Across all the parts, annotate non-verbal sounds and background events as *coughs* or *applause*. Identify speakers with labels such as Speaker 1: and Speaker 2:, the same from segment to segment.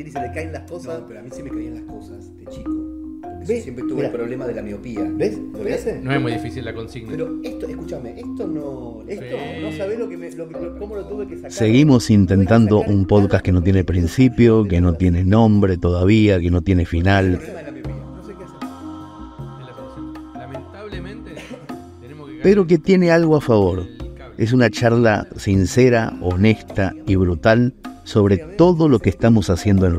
Speaker 1: Chiri se le caen las cosas.
Speaker 2: No, pero a mí se me caían las cosas de chico.
Speaker 1: ¿Ves?
Speaker 2: yo siempre tuve
Speaker 1: Mira.
Speaker 2: el problema de la miopía.
Speaker 1: ¿Ves lo hace?
Speaker 3: No es muy difícil la consigna.
Speaker 2: Pero esto, escúchame, esto no.
Speaker 1: Esto,
Speaker 3: Sí.
Speaker 1: no sabés lo que me, lo que- lo- cómo lo tuve que sacar.
Speaker 4: Seguimos intentando un podcast que no tiene principio, que no tiene nombre todavía, que no tiene final. Pero que tiene algo a favor. Es una charla sincera, honesta y brutal sobre todo lo que estamos haciendo en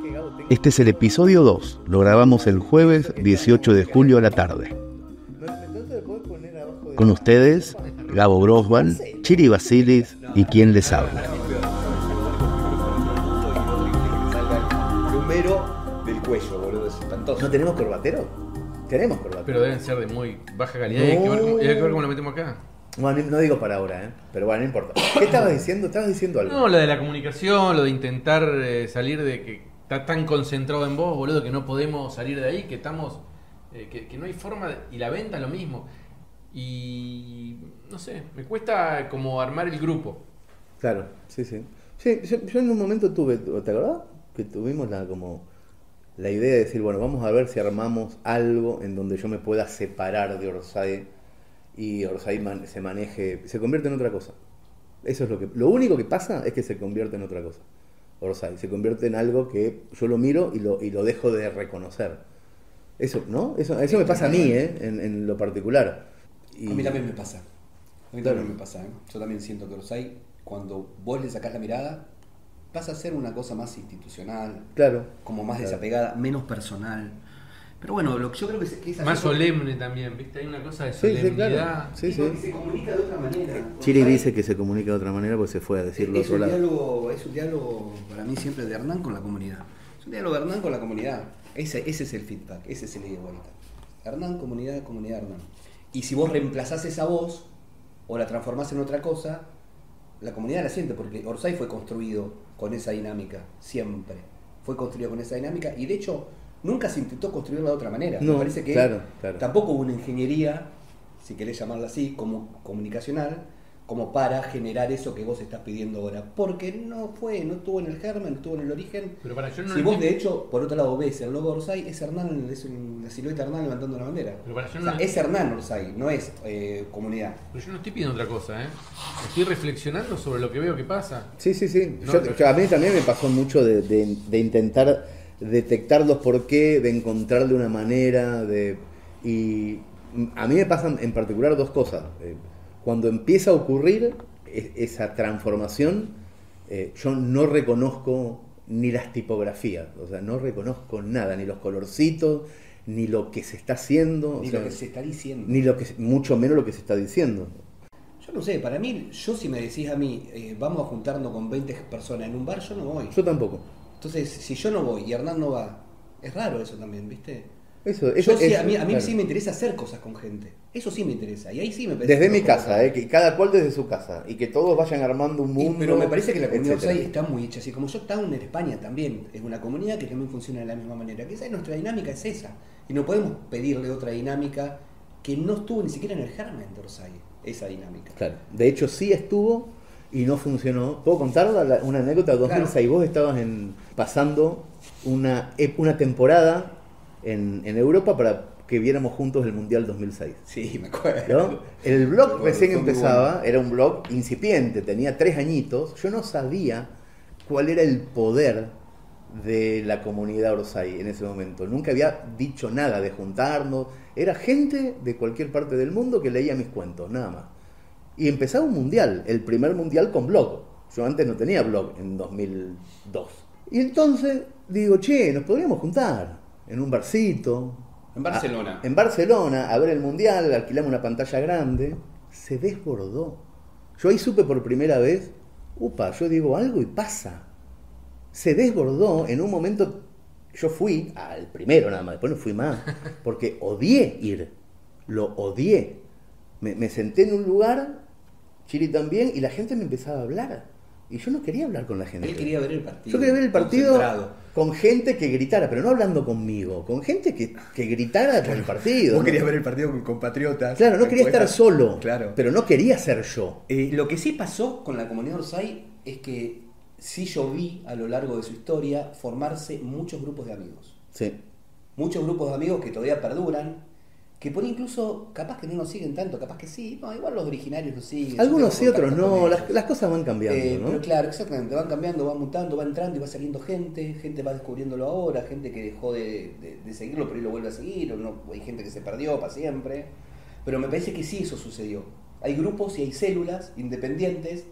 Speaker 1: tenga-
Speaker 4: Este es el episodio 2. Lo grabamos el jueves 18 de julio a la tarde. Con ustedes, Gabo Grosval, Chiri Basilis y quien les habla.
Speaker 2: Plumero del cuello, boludo, es espantoso.
Speaker 1: ¿No tenemos corbatero? Tenemos corbatero.
Speaker 3: Pero deben ser de muy baja calidad y hay que ver cómo, y hay que ver cómo lo metemos acá.
Speaker 1: Bueno, no digo para ahora, ¿eh? Pero bueno, no importa. ¿Qué estabas diciendo? Estabas diciendo algo.
Speaker 3: No, lo de la comunicación, lo de intentar eh, salir de que está tan concentrado en vos, boludo, que no podemos salir de ahí, que estamos. eh, que, que no hay forma. de- y la venta lo mismo. Y. no sé, me cuesta como armar el grupo.
Speaker 1: Claro, sí, sí. Sí, yo, yo en un momento tuve, ¿te acordás? Que tuvimos la como la idea de decir, bueno, vamos a ver si armamos algo en donde yo me pueda separar de Orsay y Orsay man- se maneje, se convierte en otra cosa. Eso es lo que, lo único que pasa es que se convierte en otra cosa. Orsay se convierte en algo que yo lo miro y lo, y lo dejo de reconocer. Eso, ¿no? Eso, eso me pasa a mí, ¿eh? En, en lo particular. Y-
Speaker 2: A mí también me pasa. A mí también me pasa. ¿eh? Yo también siento que Orsay, cuando vos le sacás la mirada, pasa a ser una cosa más institucional,
Speaker 1: Claro.
Speaker 2: como más
Speaker 1: Claro.
Speaker 2: desapegada, menos personal. Pero bueno, lo que yo creo que es, que es
Speaker 3: Más solemne también, ¿viste? Hay una cosa de
Speaker 1: Sí, sí,
Speaker 3: solemnidad.
Speaker 1: claro. Sí,
Speaker 2: y
Speaker 1: sí.
Speaker 2: porque se comunica de otra manera.
Speaker 1: Chiri
Speaker 2: Orsay
Speaker 1: dice que se comunica de otra manera porque se fue a decirlo
Speaker 2: es
Speaker 1: otro
Speaker 2: un,
Speaker 1: lado.
Speaker 2: diálogo, es un diálogo para mí siempre de Hernán con la comunidad. Es un diálogo de Hernán con la comunidad. Ese, ese es el feedback, ese es el ida vuelta. Hernán, comunidad, comunidad, Hernán. Y si vos reemplazás esa voz o la transformás en otra cosa, la comunidad la siente, porque Orsay fue construido con esa dinámica, siempre. Fue construido con esa dinámica y de hecho nunca se intentó construirla de otra manera.
Speaker 1: No,
Speaker 2: Me parece que
Speaker 1: claro, claro.
Speaker 2: tampoco hubo una ingeniería, si querés llamarla así, como comunicacional, como para generar eso que vos estás pidiendo ahora. Porque no fue, no estuvo en el germen, no estuvo en el origen.
Speaker 3: Pero para yo no
Speaker 2: si vos
Speaker 3: entiendo-
Speaker 2: de hecho, por otro lado, ves el logo Orsay, es Hernán, es un- la silueta de Hernán levantando la bandera.
Speaker 3: Pero para yo
Speaker 2: O sea,
Speaker 3: no-
Speaker 2: es Hernán Orsay, no es eh, comunidad.
Speaker 3: Pero yo no estoy pidiendo otra cosa, ¿eh? Estoy reflexionando sobre lo que veo que pasa.
Speaker 1: Sí, sí, sí.
Speaker 3: No,
Speaker 1: Yo-
Speaker 3: pero-
Speaker 1: yo- a mí también me pasó mucho de, de- de intentar detectar los por qué, de encontrarle una manera, de y a mí me pasan en particular dos cosas. Eh, Cuando empieza a ocurrir e- esa transformación, eh, yo no reconozco ni las tipografías, o sea, no reconozco nada, ni los colorcitos, ni lo que se está haciendo, o
Speaker 2: Ni
Speaker 1: sea,
Speaker 2: lo que se está diciendo.
Speaker 1: ni lo que, mucho menos lo que se está diciendo.
Speaker 2: Yo no sé, para mí, yo si me decís a mí, eh, vamos a juntarnos con 20 personas en un bar, yo no voy.
Speaker 1: Yo tampoco.
Speaker 2: Entonces, si yo no voy y Hernán no va, es raro eso también, ¿viste?
Speaker 1: Eso, eso
Speaker 2: Yo sí, a mí, a mí
Speaker 1: claro.
Speaker 2: sí me interesa hacer cosas con gente. Eso sí me interesa. Y ahí sí me parece
Speaker 1: Desde mi casa, eh, que cada cual desde su casa y que todos vayan armando un
Speaker 2: Y-
Speaker 1: mundo.
Speaker 2: pero me parece que la comunidad. Orsay está muy hecha así. Como yo Town en España también es una comunidad que también funciona de la misma manera. Que esa es nuestra dinámica, es esa. Y no podemos pedirle otra dinámica que no estuvo ni siquiera en el germen de Orsay. Esa dinámica.
Speaker 1: Claro. De hecho, sí estuvo y no funcionó. ¿Puedo contar una anécdota? 2006, vos estabas en, pasando una, una temporada en, en Europa para que viéramos juntos el Mundial 2006.
Speaker 2: Sí, me acuerdo.
Speaker 1: ¿no? El blog
Speaker 2: acuerdo,
Speaker 1: recién empezaba,
Speaker 2: bueno.
Speaker 1: era un blog incipiente, tenía tres añitos. Yo no sabía cuál era el poder de la comunidad Orsay en ese momento. Nunca había dicho nada de juntarnos. Era gente de cualquier parte del mundo que leía mis cuentos, nada más. Y empezaba un mundial, el primer mundial con blog. Yo antes no tenía blog en 2002. Y entonces digo, che, nos podríamos juntar en un barcito.
Speaker 2: En Barcelona.
Speaker 1: A- en Barcelona, a ver el mundial, alquilamos una pantalla grande. Se desbordó. Yo ahí supe por primera vez, upa, yo digo algo y pasa. Se desbordó en un momento. Yo fui al primero nada más, después no fui más, *laughs* porque odié ir. Lo odié. Me, me senté en un lugar, Chiri también, y la gente me empezaba a hablar. Y yo no quería hablar con la gente.
Speaker 2: Él quería ver el partido.
Speaker 1: Yo quería ver el partido con gente que gritara, pero no hablando conmigo, con gente que, que gritara por el partido.
Speaker 2: Vos
Speaker 1: ¿no?
Speaker 2: querías ver el partido con compatriotas.
Speaker 1: Claro, no quería estar solo,
Speaker 2: Claro.
Speaker 1: pero no quería ser yo.
Speaker 2: Eh, lo que sí pasó con la comunidad Orsay es que sí yo vi a lo largo de su historia formarse muchos grupos de amigos.
Speaker 1: Sí.
Speaker 2: Muchos grupos de amigos que todavía perduran, que por ahí incluso, capaz que no nos siguen tanto, capaz que sí, no, igual los originarios nos siguen.
Speaker 1: Algunos sí, otros no. Las, cosas van cambiando,
Speaker 2: Eh,
Speaker 1: ¿no?
Speaker 2: Pero claro, exactamente, van cambiando, van mutando, va entrando y va saliendo gente, gente va descubriéndolo ahora, gente que dejó de, de- de seguirlo pero ahí lo vuelve a seguir, o no, hay gente que se perdió para siempre. Pero me parece que sí eso sucedió. Hay grupos y hay células independientes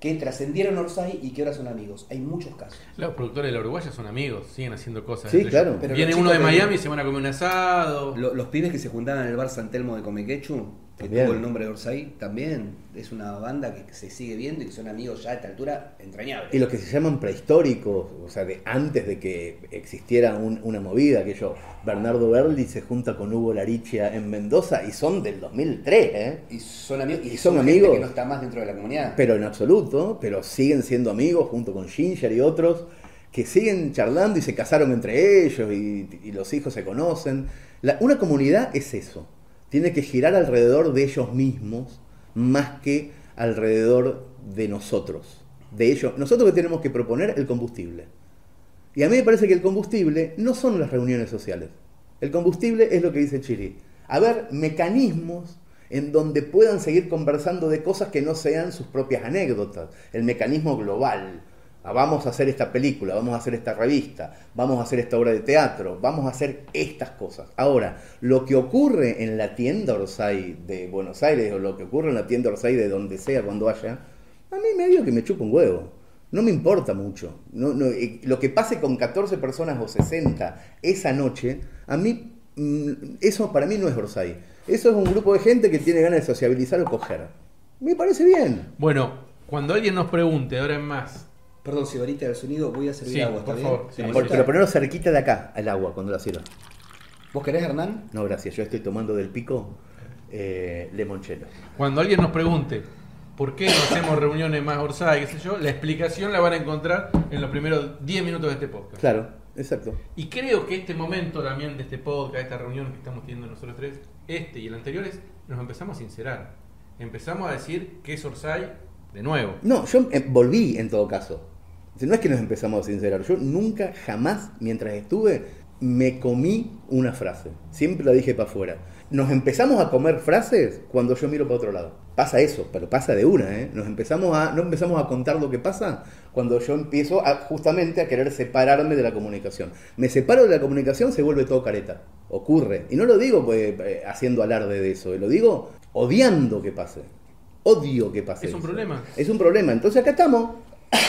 Speaker 2: que trascendieron Orsay y que ahora son amigos. Hay muchos casos.
Speaker 3: Los productores de la Uruguaya son amigos, siguen haciendo cosas.
Speaker 1: Sí, claro.
Speaker 2: Pero
Speaker 3: Viene
Speaker 2: los
Speaker 3: uno de Miami y se van a comer un asado.
Speaker 2: Lo- los pibes que se juntaban en el bar San Telmo de Comequechu, que
Speaker 1: También.
Speaker 2: tuvo el nombre de Orsay, también es una banda que se sigue viendo y que son amigos ya a esta altura entrañables.
Speaker 1: Y los que se llaman prehistóricos, o sea, de antes de que existiera un- una movida, que yo, Bernardo Berli se junta con Hugo Larichia en Mendoza y son del 2003, ¿eh?
Speaker 2: Y son amigos. Y,
Speaker 1: Y son
Speaker 2: gente
Speaker 1: amigos.
Speaker 2: que no está más dentro de la comunidad.
Speaker 1: Pero en absoluto, pero siguen siendo amigos junto con Ginger y otros que siguen charlando y se casaron entre ellos y, y los hijos se conocen. La- una comunidad es eso, tiene que girar alrededor de ellos mismos más que alrededor de nosotros, de ellos. Nosotros que tenemos que proponer el combustible. Y a mí me parece que el combustible no son las reuniones sociales. El combustible es lo que dice Chiri. Haber mecanismos en donde puedan seguir conversando de cosas que no sean sus propias anécdotas. El mecanismo global. Ah, Vamos a hacer esta película, vamos a hacer esta revista, vamos a hacer esta obra de teatro, vamos a hacer estas cosas. Ahora, lo que ocurre en la tienda Orsay de Buenos Aires o lo que ocurre en la tienda Orsay de donde sea cuando vaya, a mí medio que me chupa un huevo. No me importa mucho. Eh, lo que pase con 14 personas o 60 esa noche, a mí, mm, eso para mí no es Orsay. Eso es un grupo de gente que tiene ganas de sociabilizar o coger. Me parece bien.
Speaker 3: Bueno, cuando alguien nos pregunte ahora en más,
Speaker 2: Perdón, si ahorita el sonido, voy a servir
Speaker 3: Sí,
Speaker 2: agua. ¿está
Speaker 3: por
Speaker 2: bien?
Speaker 3: favor, sí,
Speaker 2: ¿Me
Speaker 3: por
Speaker 2: gusta?
Speaker 1: pero ponerlo cerquita de acá, al agua, cuando la sirva.
Speaker 2: ¿Vos querés, Hernán?
Speaker 1: No, gracias. Yo estoy tomando del pico eh, limonchelo.
Speaker 3: cuando alguien nos pregunte por qué no hacemos reuniones más Orsay, qué sé yo, la explicación la van a encontrar en los primeros 10 minutos de este podcast.
Speaker 1: Claro, exacto.
Speaker 3: Y creo que este momento también de este podcast, esta reunión que estamos teniendo nosotros tres, este y el anterior, es, nos empezamos a sincerar. Empezamos a decir que es Orsay de nuevo.
Speaker 1: No, yo eh, volví en todo caso. No es que nos empezamos a sincerar. Yo nunca, jamás, mientras estuve, me comí una frase. Siempre la dije para afuera. Nos empezamos a comer frases cuando yo miro para otro lado. Pasa eso, pero pasa de una, ¿eh? Nos empezamos a, no empezamos a contar lo que pasa cuando yo empiezo a, justamente a querer separarme de la comunicación. Me separo de la comunicación, se vuelve todo careta. Ocurre. Y no lo digo pues, eh, haciendo alarde de eso, lo digo odiando que pase. Odio que pase.
Speaker 3: Es un
Speaker 1: eso.
Speaker 3: problema.
Speaker 1: Es un problema. Entonces acá estamos.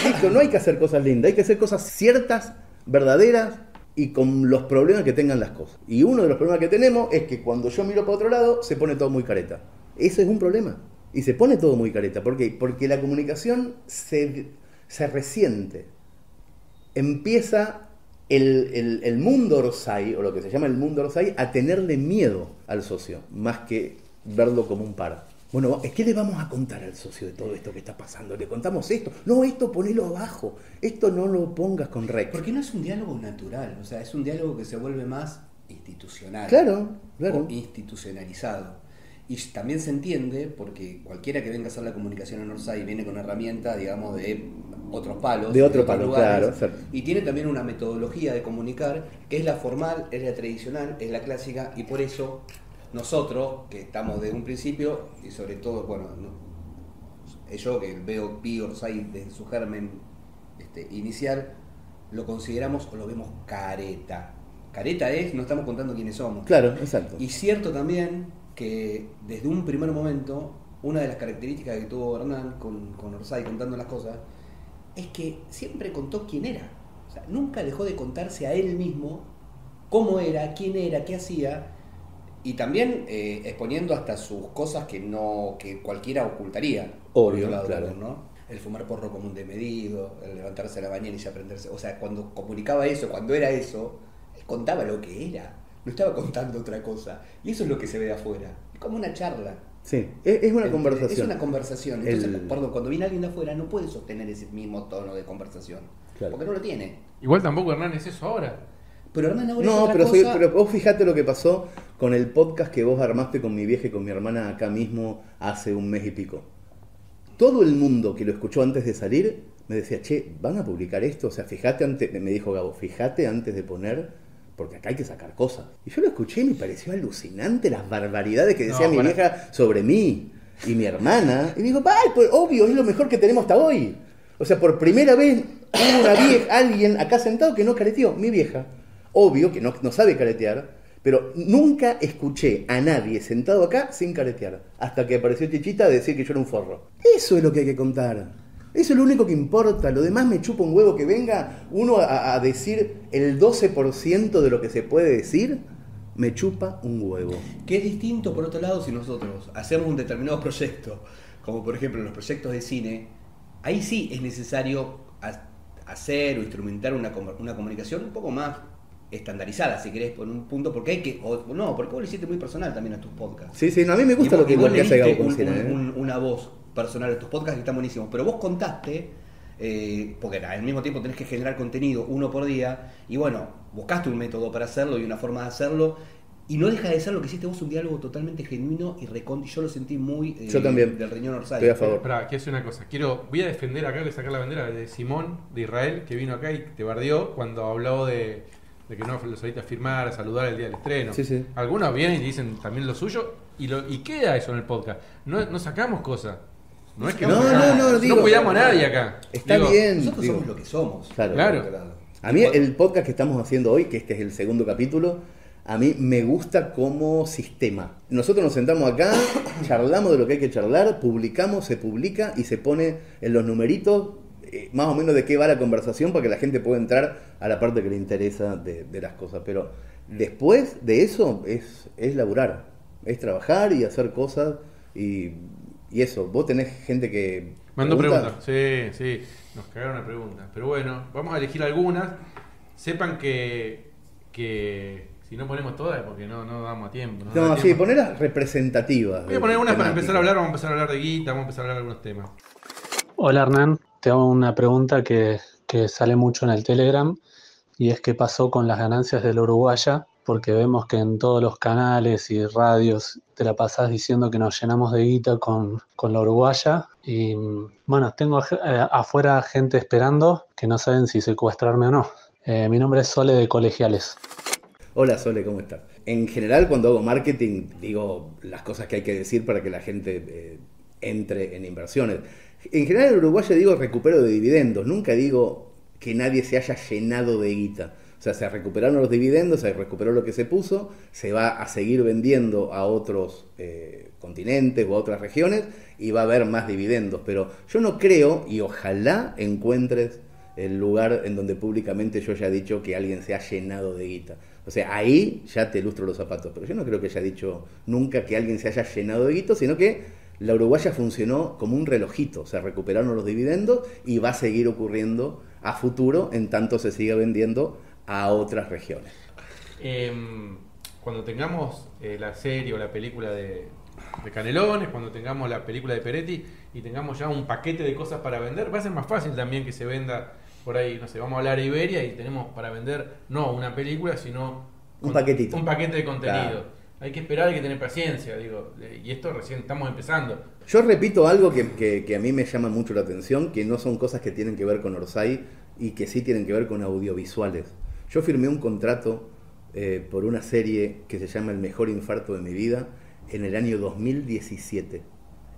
Speaker 1: Listo, no hay que hacer cosas lindas, hay que hacer cosas ciertas, verdaderas y con los problemas que tengan las cosas. Y uno de los problemas que tenemos es que cuando yo miro para otro lado se pone todo muy careta. Ese es un problema. Y se pone todo muy careta. ¿Por qué? Porque la comunicación se, se resiente. Empieza el, el- el mundo Orsay, o lo que se llama el mundo Orsay, a tenerle miedo al socio, más que verlo como un par. Bueno, ¿qué le vamos a contar al socio de todo esto que está pasando? ¿Le contamos esto? No, esto ponelo abajo. Esto no lo pongas con rec.
Speaker 2: Porque no es un diálogo natural, o sea, es un diálogo que se vuelve más institucional.
Speaker 1: Claro, claro.
Speaker 2: O institucionalizado. Y también se entiende porque cualquiera que venga a hacer la comunicación en Orsay viene con herramientas, digamos, de otros palos.
Speaker 1: De otro palo,
Speaker 2: lugares,
Speaker 1: claro.
Speaker 2: Y tiene también una metodología de comunicar que es la formal, es la tradicional, es la clásica, y por eso nosotros, que estamos desde un principio, y sobre todo, bueno, no- yo que veo vi Orsay desde su germen este, inicial, lo consideramos o lo vemos careta. Careta es, no estamos contando quiénes somos.
Speaker 1: Claro, exacto.
Speaker 2: Y cierto también que desde un primer momento, una de las características que tuvo Hernán con, con Orsay contando las cosas, es que siempre contó quién era. O sea, nunca dejó de contarse a él mismo cómo era, quién era, qué hacía, y también eh, exponiendo hasta sus cosas que no que cualquiera ocultaría. por
Speaker 1: Obvio,
Speaker 2: lado
Speaker 1: claro.
Speaker 2: ¿no? El fumar porro como un desmedido, el levantarse a la mañana y ya aprenderse. O sea, cuando comunicaba eso, cuando era eso, él contaba lo que era. No estaba contando otra cosa. Y eso es lo que se ve de afuera. Es como una charla.
Speaker 1: Sí, es, es una conversación.
Speaker 2: Es una conversación. Entonces,
Speaker 1: El-
Speaker 2: perdón, cuando viene alguien de afuera no puede sostener ese mismo tono de conversación.
Speaker 1: Claro.
Speaker 2: Porque no lo tiene.
Speaker 3: Igual tampoco Hernán es eso ahora.
Speaker 2: Pero Hernán ahora es
Speaker 1: No,
Speaker 2: otra
Speaker 1: pero, soy-
Speaker 2: cosa.
Speaker 1: pero vos fijate lo que pasó con el podcast que vos armaste con mi vieja y con mi hermana acá mismo hace un mes y pico. Todo el mundo que lo escuchó antes de salir me decía, che, ¿van a publicar esto? O sea, fíjate antes, me dijo Gabo, fíjate antes de poner, porque acá hay que sacar cosas. Y yo lo escuché y me pareció alucinante las barbaridades que decía
Speaker 3: No,
Speaker 1: mi vieja sobre mí y mi hermana. Y digo, ¡ay, pues obvio, es lo mejor que tenemos hasta hoy! O sea, por primera vez hubo una vieja, alguien acá sentado que no careteó, mi vieja. Obvio que no, no sabe caretear, pero nunca escuché a nadie sentado acá sin caretear. Hasta que apareció Chichita a decir que yo era un forro. Eso es lo que hay que contar. Eso es lo único que importa. Lo demás me chupa un huevo que venga uno a, a decir el 12% de lo que se puede decir. Me chupa un huevo.
Speaker 2: Que es distinto, por otro lado, si nosotros hacemos un determinado proyecto, como por ejemplo los proyectos de cine, ahí sí es necesario ha- hacer o instrumentar una, una comunicación un poco más estandarizada, si querés, por un punto, porque hay que, o no, porque vos lo hiciste muy personal también a tus podcasts.
Speaker 1: Sí, sí, no, a mí me gusta
Speaker 2: Y
Speaker 1: lo que,
Speaker 2: vos
Speaker 1: que
Speaker 2: le
Speaker 1: hace
Speaker 2: diste
Speaker 1: con
Speaker 2: un-
Speaker 1: cine.
Speaker 2: un-
Speaker 1: ¿eh?
Speaker 2: un- una voz personal a tus podcasts que están buenísimos, pero vos contaste, eh, porque al mismo tiempo tenés que generar contenido uno por día, y bueno, buscaste un método para hacerlo y una forma de hacerlo, y no deja de ser lo que hiciste vos, un diálogo totalmente genuino y recon... Yo lo sentí muy eh,
Speaker 1: Yo también.
Speaker 2: del riñón Orsay.
Speaker 1: Estoy a favor.
Speaker 3: Espera, quiero decir una cosa. Quiero, voy a defender acá, voy a sacar la bandera de Simón de Israel, que vino acá y te bardeó cuando habló de, de que no los ahorita firmar, a saludar el día del estreno.
Speaker 1: Sí, sí.
Speaker 3: Algunos vienen y dicen también lo suyo y, lo, y queda eso en el podcast. No, no sacamos cosas. No es que
Speaker 1: No, no, no, digo-
Speaker 3: cuidamos a nadie acá.
Speaker 1: Está
Speaker 3: Digo,
Speaker 1: bien.
Speaker 2: Nosotros
Speaker 1: digo.
Speaker 2: somos lo que somos.
Speaker 1: Claro.
Speaker 3: Claro.
Speaker 1: A mí el podcast que estamos haciendo hoy, que este es el segundo capítulo, a mí me gusta como sistema. Nosotros nos sentamos acá, *coughs* charlamos de lo que hay que charlar, publicamos, se publica y se pone en los numeritos eh, más o menos de qué va la conversación para que la gente pueda entrar a la parte que le interesa de, de las cosas. Pero después de eso es, es laburar, es trabajar y hacer cosas y, y eso. Vos tenés gente que...
Speaker 3: Mandó
Speaker 1: pregunta.
Speaker 3: preguntas. Sí, sí. Nos cagaron a preguntas. Pero bueno, vamos a elegir algunas. Sepan que, que si no ponemos todas es porque no, no damos a tiempo. No,
Speaker 1: No, sí,
Speaker 3: tiempo.
Speaker 1: ponerlas representativas.
Speaker 3: Voy a poner unas para empezar a hablar. Vamos a empezar a hablar de guita, vamos a empezar a hablar de algunos temas.
Speaker 5: Hola Hernán, te hago una pregunta que, que sale mucho en el Telegram y es qué pasó con las ganancias de la Uruguaya, porque vemos que en todos los canales y radios te la pasás diciendo que nos llenamos de guita con, con la Uruguaya y bueno, tengo eh, afuera gente esperando que no saben si secuestrarme o no. Eh, mi nombre es Sole de Colegiales.
Speaker 1: Hola Sole, ¿cómo estás? En general, cuando hago marketing, digo las cosas que hay que decir para que la gente eh, entre en inversiones. En general, en Uruguay yo digo recupero de dividendos, nunca digo que nadie se haya llenado de guita. O sea, se recuperaron los dividendos, se recuperó lo que se puso, se va a seguir vendiendo a otros eh, continentes o a otras regiones y va a haber más dividendos. Pero yo no creo, y ojalá encuentres el lugar en donde públicamente yo haya dicho que alguien se ha llenado de guita. O sea, ahí ya te ilustro los zapatos, pero yo no creo que haya dicho nunca que alguien se haya llenado de guito, sino que la uruguaya funcionó como un relojito, se recuperaron los dividendos y va a seguir ocurriendo a futuro en tanto se siga vendiendo a otras regiones.
Speaker 3: Em, cuando tengamos eh, la serie o la película de, de Canelones, cuando tengamos la película de Peretti y tengamos ya un paquete de cosas para vender, va a ser más fácil también que se venda por ahí, no sé, vamos a hablar de Iberia y tenemos para vender no una película, sino
Speaker 1: Un paquetito.
Speaker 3: Un paquete de contenido.
Speaker 1: Claro.
Speaker 3: Hay que esperar, hay que tener paciencia, digo, y esto recién estamos empezando.
Speaker 1: Yo repito algo que, que- que a mí me llama mucho la atención, que no son cosas que tienen que ver con Orsay y que sí tienen que ver con audiovisuales. Yo firmé un contrato eh, por una serie que se llama El mejor infarto de mi vida en el año 2017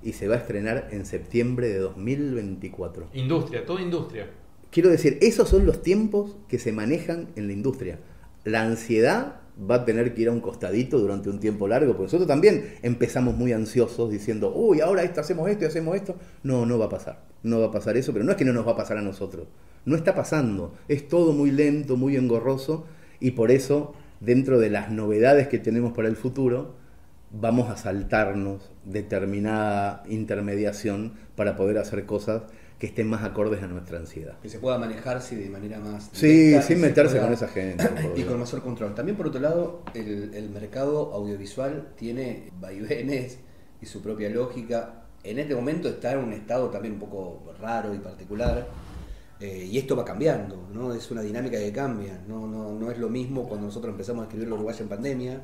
Speaker 1: y se va a estrenar en septiembre de 2024.
Speaker 3: Industria, toda industria.
Speaker 1: Quiero decir, esos son los tiempos que se manejan en la industria. La ansiedad va a tener que ir a un costadito durante un tiempo largo, porque nosotros también empezamos muy ansiosos diciendo, uy, ahora esto, hacemos esto y hacemos esto. No, no va a pasar. No va a pasar eso, pero no es que no nos va a pasar a nosotros. No está pasando. Es todo muy lento, muy engorroso, y por eso, dentro de las novedades que tenemos para el futuro, vamos a saltarnos determinada intermediación para poder hacer cosas que estén más acordes a nuestra ansiedad.
Speaker 2: Que se pueda manejarse de manera más.
Speaker 1: Sí,
Speaker 2: directa,
Speaker 1: sin meterse
Speaker 2: pueda-
Speaker 1: con esa gente. *clears throat*
Speaker 2: Y con mayor control. También por otro lado, el, el mercado audiovisual tiene vaivenes y su propia lógica. En este momento está en un estado también un poco raro y particular. Eh, y esto va cambiando, ¿no? Es una dinámica que cambia. No, no, no es lo mismo cuando nosotros empezamos a escribir la Uruguaya en pandemia,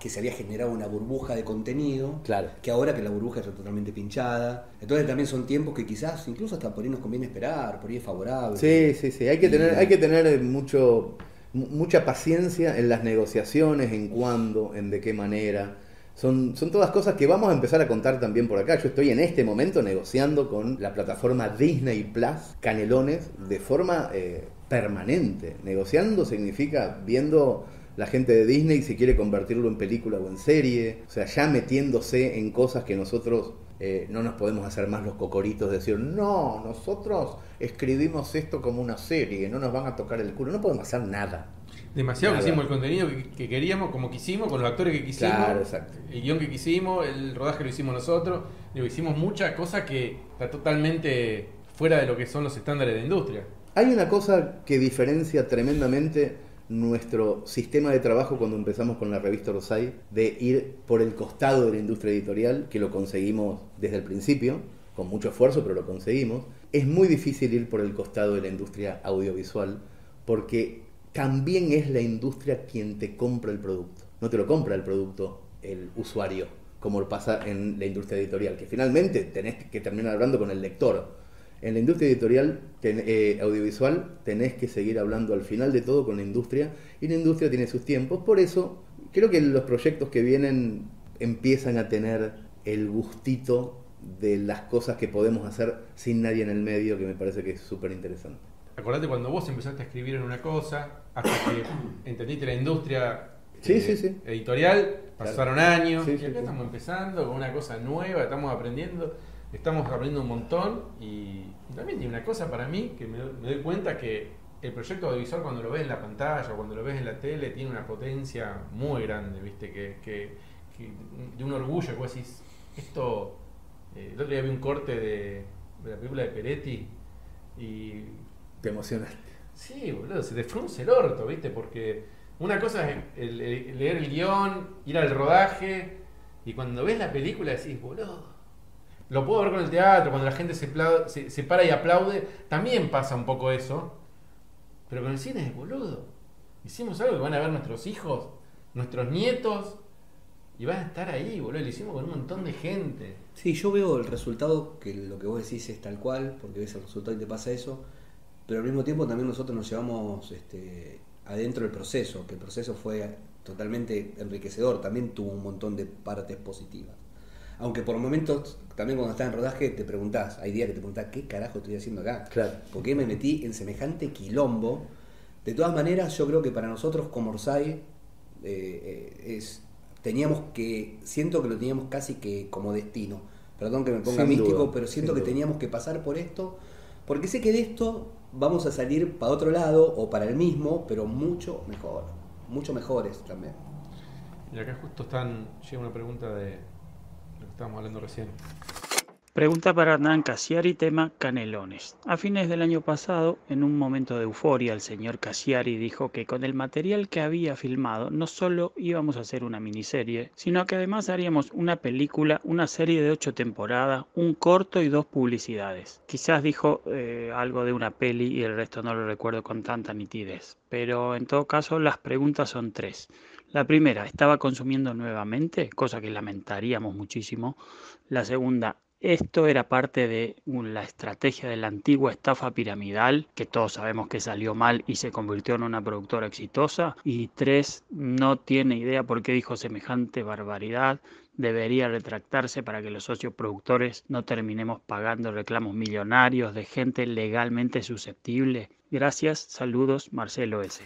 Speaker 2: que se había generado una burbuja de contenido,
Speaker 1: Claro.
Speaker 2: que ahora que la burbuja está totalmente pinchada. Entonces también son tiempos que quizás, incluso hasta por ahí nos conviene esperar, por ahí es favorable.
Speaker 1: Sí, sí, sí. Hay que tener, hay que tener mucho, mu- mucha paciencia en las negociaciones, en cuándo, en de qué manera. Son, son todas cosas que vamos a empezar a contar también por acá. Yo estoy en este momento negociando con la plataforma Disney Plus Canelones de forma eh, permanente. Negociando significa viendo la gente de Disney si quiere convertirlo en película o en serie. O sea, ya metiéndose en cosas que nosotros eh, no nos podemos hacer más los cocoritos de decir, no, nosotros escribimos esto como una serie, no nos van a tocar el culo. No podemos hacer nada.
Speaker 3: Demasiado que hicimos el contenido que, que queríamos, como quisimos, con los actores que quisimos.
Speaker 1: Claro, exacto.
Speaker 3: El guion que quisimos, el rodaje lo hicimos nosotros. Digo, hicimos mucha cosa que está totalmente fuera de lo que son los estándares de industria.
Speaker 1: Hay una cosa que diferencia tremendamente nuestro sistema de trabajo cuando empezamos con la revista Rosai, de ir por el costado de la industria editorial, que lo conseguimos desde el principio, con mucho esfuerzo, pero lo conseguimos. Es muy difícil ir por el costado de la industria audiovisual, porque también es la industria quien te compra el producto. No te lo compra el producto el usuario, como pasa en la industria editorial, que finalmente tenés que terminar hablando con el lector. En la industria editorial, eh, audiovisual, tenés que seguir hablando al final de todo con la industria, y la industria tiene sus tiempos. Por eso, creo que los proyectos que vienen empiezan a tener el gustito de las cosas que podemos hacer sin nadie en el medio, que me parece que es súper interesante.
Speaker 3: Acordate cuando vos empezaste a escribir en una cosa, hasta que *coughs* entendiste la industria
Speaker 1: Sí,
Speaker 3: eh,
Speaker 1: sí, sí.
Speaker 3: editorial, pasaron años, y acá estamos empezando con una cosa nueva, estamos aprendiendo, estamos aprendiendo un montón y también tiene una cosa para mí que me, doy- me doy cuenta que el proyecto audiovisual cuando lo ves en la pantalla o cuando lo ves en la tele tiene una potencia muy grande, viste, que, que- que de un orgullo que vos decís, esto, eh, el otro día vi un corte de, de la película de Peretti y
Speaker 1: Te emocionaste.
Speaker 3: Sí, boludo, se te frunce el orto, ¿viste? Porque una cosa es el- el- leer el guion, ir al rodaje, y cuando ves la película decís, boludo. Lo puedo ver con el teatro, cuando la gente se, se para y aplaude, también pasa un poco eso. Pero con el cine es boludo. Hicimos algo que van a ver nuestros hijos, nuestros nietos, y van a estar ahí, boludo. Lo hicimos con un montón de gente.
Speaker 2: Sí, yo veo el resultado, que lo que vos decís es tal cual, porque ves el resultado y te pasa eso, pero al mismo tiempo también nosotros nos llevamos este, adentro el proceso, que el proceso fue totalmente enriquecedor, también tuvo un montón de partes positivas. Aunque por momentos, también cuando estás en rodaje, te preguntás, hay días que te preguntás, ¿qué carajo estoy haciendo acá?
Speaker 1: Claro.
Speaker 2: ¿Por qué me metí en semejante quilombo? De todas maneras, yo creo que para nosotros como Orsay eh, eh, es, teníamos que, siento que lo teníamos casi que como destino. Perdón que me ponga
Speaker 1: Sin
Speaker 2: místico,
Speaker 1: duda,
Speaker 2: pero siento que
Speaker 1: duda.
Speaker 2: teníamos que pasar por esto, porque sé que de esto vamos a salir para otro lado o para el mismo, pero mucho mejor, mucho mejores también.
Speaker 3: Y acá justo están, llega una pregunta de lo que estábamos hablando recién.
Speaker 6: Pregunta para Hernán Cassiari, tema Canelones. A fines del año pasado, en un momento de euforia, el señor Cassiari dijo que con el material que había filmado no solo íbamos a hacer una miniserie, sino que además haríamos una película, una serie de ocho temporadas, un corto y dos publicidades. Quizás dijo eh, algo de una peli y el resto no lo recuerdo con tanta nitidez, pero en todo caso las preguntas son tres. La primera, ¿estaba consumiendo nuevamente? Cosa que lamentaríamos muchísimo. La segunda, esto era parte de la estrategia de la antigua estafa piramidal, que todos sabemos que salió mal y se convirtió en una productora exitosa. Y tres, no tiene idea por qué dijo semejante barbaridad. Debería retractarse para que los socios productores no terminemos pagando reclamos millonarios de gente legalmente susceptible. Gracias, saludos, Marcelo S.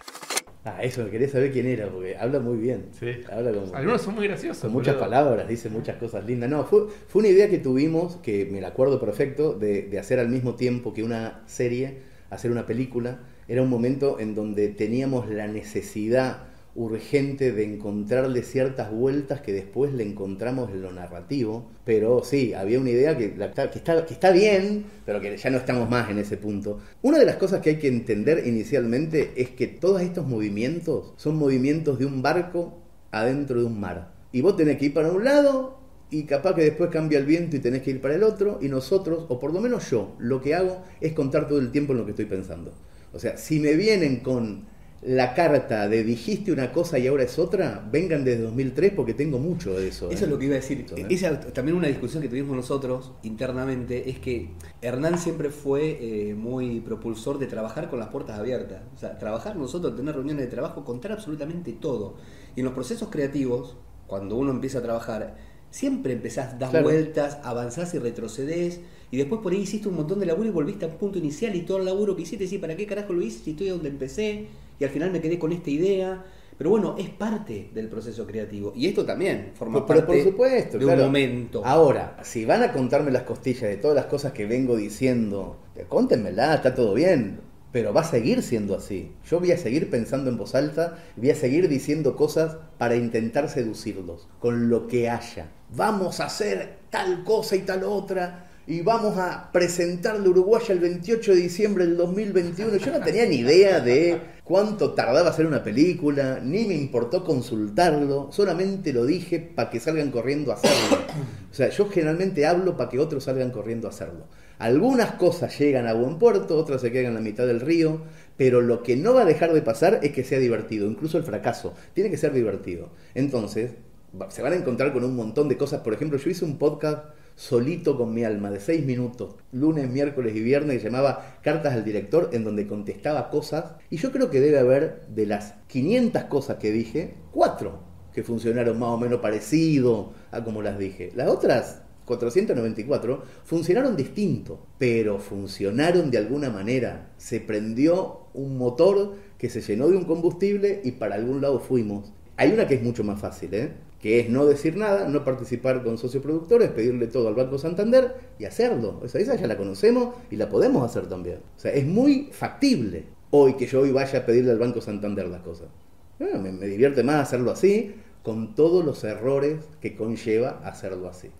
Speaker 1: Ah, eso, quería saber quién era, porque habla muy bien.
Speaker 3: Sí.
Speaker 1: Habla como...
Speaker 3: Algunos son muy graciosos.
Speaker 1: Con muchas
Speaker 3: boludo.
Speaker 1: palabras, dice muchas cosas lindas. No, fue, fue una idea que tuvimos, que me la acuerdo perfecto, de, de hacer al mismo tiempo que una serie, hacer una película. Era un momento en donde teníamos la necesidad urgente de encontrarle ciertas vueltas que después le encontramos en lo narrativo. Pero sí, había una idea que, que está bien, pero que ya no estamos más en ese punto. Una de las cosas que hay que entender inicialmente es que todos estos movimientos son movimientos de un barco adentro de un mar. Y vos tenés que ir para un lado y capaz que después cambia el viento y tenés que ir para el otro. Y nosotros, o por lo menos yo, lo que hago es contar todo el tiempo en lo que estoy pensando. O sea, si me vienen con la carta de dijiste una cosa y ahora es otra, vengan desde 2003 porque tengo mucho de eso.
Speaker 2: Eso
Speaker 1: ¿eh?
Speaker 2: es lo que iba a decir.
Speaker 1: Eso, ¿eh?
Speaker 2: Esa, también una discusión que tuvimos nosotros internamente es que Hernán siempre fue eh, muy propulsor de trabajar con las puertas abiertas. O sea, trabajar nosotros, tener reuniones de trabajo, contar absolutamente todo. Y en los procesos creativos, cuando uno empieza a trabajar, siempre empezás, das
Speaker 1: Claro.
Speaker 2: vueltas, avanzás y retrocedes. Y después por ahí hiciste un montón de laburo y volviste al punto inicial y todo el laburo que hiciste, sí, ¿para qué carajo lo hice si estoy donde empecé? Y al final me quedé con esta idea. Pero bueno, es parte del proceso creativo. Y esto también forma
Speaker 1: Pero
Speaker 2: parte
Speaker 1: por supuesto,
Speaker 2: de
Speaker 1: claro.
Speaker 2: un momento.
Speaker 1: Ahora, si van a contarme las costillas de todas las cosas que vengo diciendo, cóntenmela, está todo bien. Pero va a seguir siendo así. Yo voy a seguir pensando en voz alta, voy a seguir diciendo cosas para intentar seducirlos, con lo que haya. Vamos a hacer tal cosa y tal otra, y vamos a presentarle Uruguay el 28 de diciembre del 2021. Yo no tenía ni idea de cuánto tardaba hacer una película, ni me importó consultarlo, solamente lo dije para que salgan corriendo a hacerlo. O sea, yo generalmente hablo para que otros salgan corriendo a hacerlo. Algunas cosas llegan a buen puerto, otras se quedan en la mitad del río, pero lo que no va a dejar de pasar es que sea divertido, incluso el fracaso, tiene que ser divertido. Entonces, se van a encontrar con un montón de cosas. Por ejemplo, yo hice un podcast solito con mi alma, de seis minutos, lunes, miércoles y viernes, llamaba Cartas al Director, en donde contestaba cosas. Y yo creo que debe haber, de las 500 cosas que dije, cuatro que funcionaron más o menos parecido a como las dije. Las otras 494 funcionaron distinto, pero funcionaron de alguna manera. Se prendió un motor que se llenó de un combustible y para algún lado fuimos. Hay una que es mucho más fácil, ¿eh? Que es no decir nada, no participar con socioproductores, pedirle todo al Banco Santander y hacerlo. O sea, esa ya la conocemos y la podemos hacer también. O sea, es muy factible hoy que yo hoy vaya a pedirle al Banco Santander las cosas. Bueno, me, me divierte más hacerlo así, con todos los errores que conlleva hacerlo así.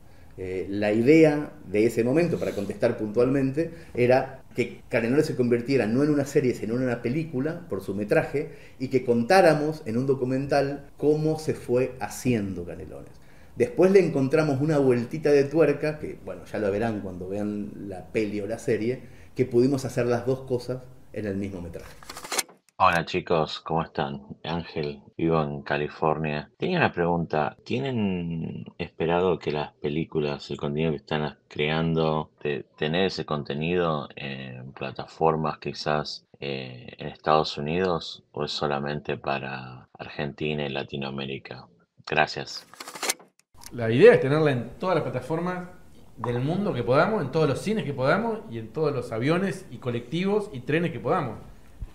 Speaker 1: Eh, la idea de ese momento, para contestar puntualmente, era que Canelones se convirtiera no en una serie, sino en una película, por su metraje, y que contáramos en un documental cómo se fue haciendo Canelones. Después le encontramos una vueltita de tuerca, que bueno, ya lo verán cuando vean la peli o la serie, que pudimos hacer las dos cosas en el mismo metraje.
Speaker 7: Hola chicos, ¿cómo están? Ángel, vivo en California. Tenía una pregunta. ¿Tienen esperado que las películas, el contenido que están creando, de tener ese contenido en plataformas quizás eh, en Estados Unidos o es solamente para Argentina y Latinoamérica? Gracias.
Speaker 3: La idea es tenerla en todas las plataformas del mundo que podamos, en todos los cines que podamos y en todos los aviones y colectivos y trenes que podamos.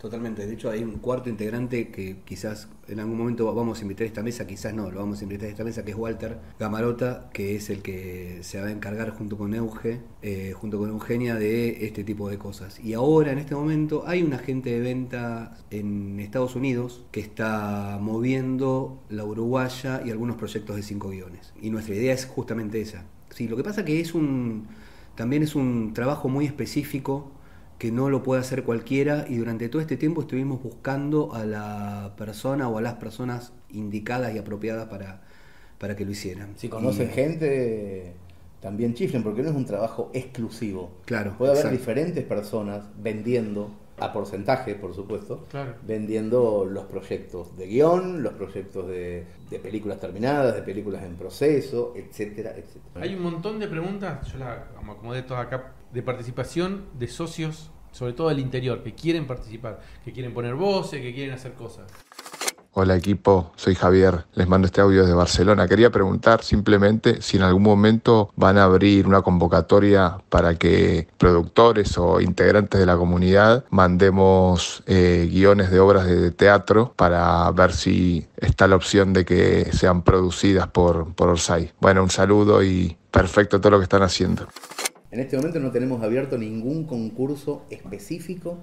Speaker 2: Totalmente. De hecho, hay un cuarto integrante que quizás en algún momento vamos a invitar a esta mesa, quizás no, lo vamos a invitar a esta mesa, que es Walter Gamarota, que es el que se va a encargar junto con Euge, eh, junto con Eugenia, de este tipo de cosas. Y ahora, en este momento, hay un agente de venta en Estados Unidos que está moviendo la uruguaya y algunos proyectos de cinco guiones. Y nuestra idea es justamente esa. Sí, lo que pasa que es un también es un trabajo muy específico que no lo puede hacer cualquiera y durante todo este tiempo estuvimos buscando a la persona o a las personas indicadas y apropiadas para, para que lo hicieran.
Speaker 1: Si conocen
Speaker 2: Y-
Speaker 1: gente, también chiflen, porque no es un trabajo exclusivo.
Speaker 2: Claro,
Speaker 1: Puede haber
Speaker 2: exacto.
Speaker 1: diferentes personas vendiendo, a porcentaje, por supuesto,
Speaker 3: Claro.
Speaker 1: vendiendo los proyectos de guion, los proyectos de, de películas terminadas, de películas en proceso, etcétera, etcétera.
Speaker 3: Hay un montón de preguntas, yo las como acomodé todas acá, de participación de socios, sobre todo del interior, que quieren participar, que quieren poner voces, que quieren hacer cosas.
Speaker 8: Hola equipo, soy Javier, les mando este audio desde Barcelona. Quería preguntar simplemente si en algún momento van a abrir una convocatoria para que productores o integrantes de la comunidad mandemos eh, guiones de obras de teatro para ver si está la opción de que sean producidas por, por Orsay. Bueno, un saludo y perfecto todo lo que están haciendo.
Speaker 1: En este momento no tenemos abierto ningún concurso específico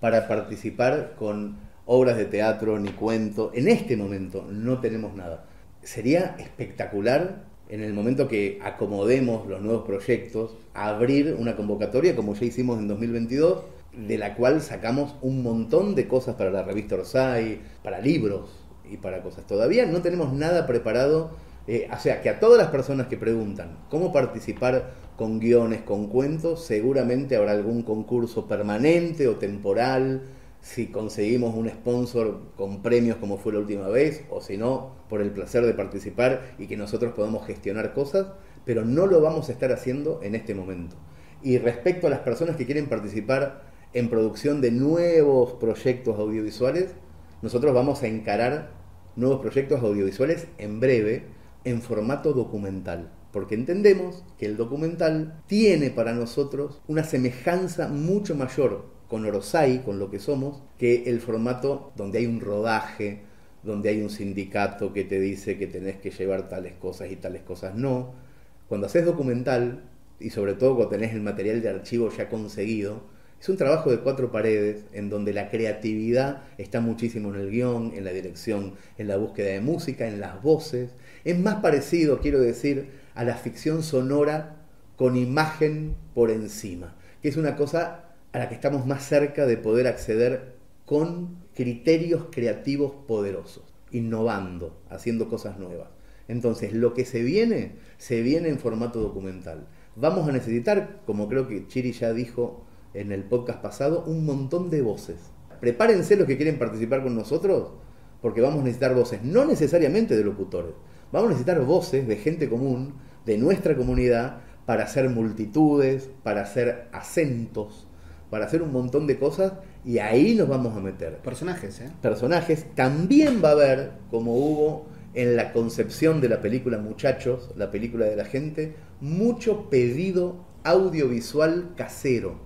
Speaker 1: para participar con obras de teatro ni cuento. En este momento no tenemos nada. Sería espectacular en el momento que acomodemos los nuevos proyectos, abrir una convocatoria como ya hicimos en 2022, de la cual sacamos un montón de cosas para la revista Orsay, para libros y para cosas. Todavía no tenemos nada preparado eh, o sea, que a todas las personas que preguntan cómo participar con guiones, con cuentos, seguramente habrá algún concurso permanente o temporal, si conseguimos un sponsor con premios como fue la última vez, o si no, por el placer de participar y que nosotros podamos gestionar cosas, pero no lo vamos a estar haciendo en este momento. Y respecto a las personas que quieren participar en producción de nuevos proyectos audiovisuales, nosotros vamos a encarar nuevos proyectos audiovisuales en breve en formato documental, porque entendemos que el documental tiene para nosotros una semejanza mucho mayor con Orosai, con lo que somos, que el formato donde hay un rodaje, donde hay un sindicato que te dice que tenés que llevar tales cosas y tales cosas no. Cuando haces documental, y sobre todo cuando tenés el material de archivo ya conseguido, es un trabajo de cuatro paredes en donde la creatividad está muchísimo en el guion, en la dirección, en la búsqueda de música, en las voces. Es más parecido, quiero decir, a la ficción sonora con imagen por encima, que es una cosa a la que estamos más cerca de poder acceder con criterios creativos poderosos, innovando, haciendo cosas nuevas. Entonces, lo que se viene, se viene en formato documental. Vamos a necesitar, como creo que Chiri ya dijo en el podcast pasado, un montón de voces. Prepárense los que quieren participar con nosotros, porque vamos a necesitar voces, no necesariamente de locutores, vamos a necesitar voces de gente común, de nuestra comunidad, para hacer multitudes, para hacer acentos, para hacer un montón de cosas y ahí nos vamos a meter.
Speaker 2: Personajes, ¿eh?
Speaker 1: Personajes. También va a haber, como hubo en la concepción de la película Muchachos, la película de la gente, mucho pedido audiovisual casero.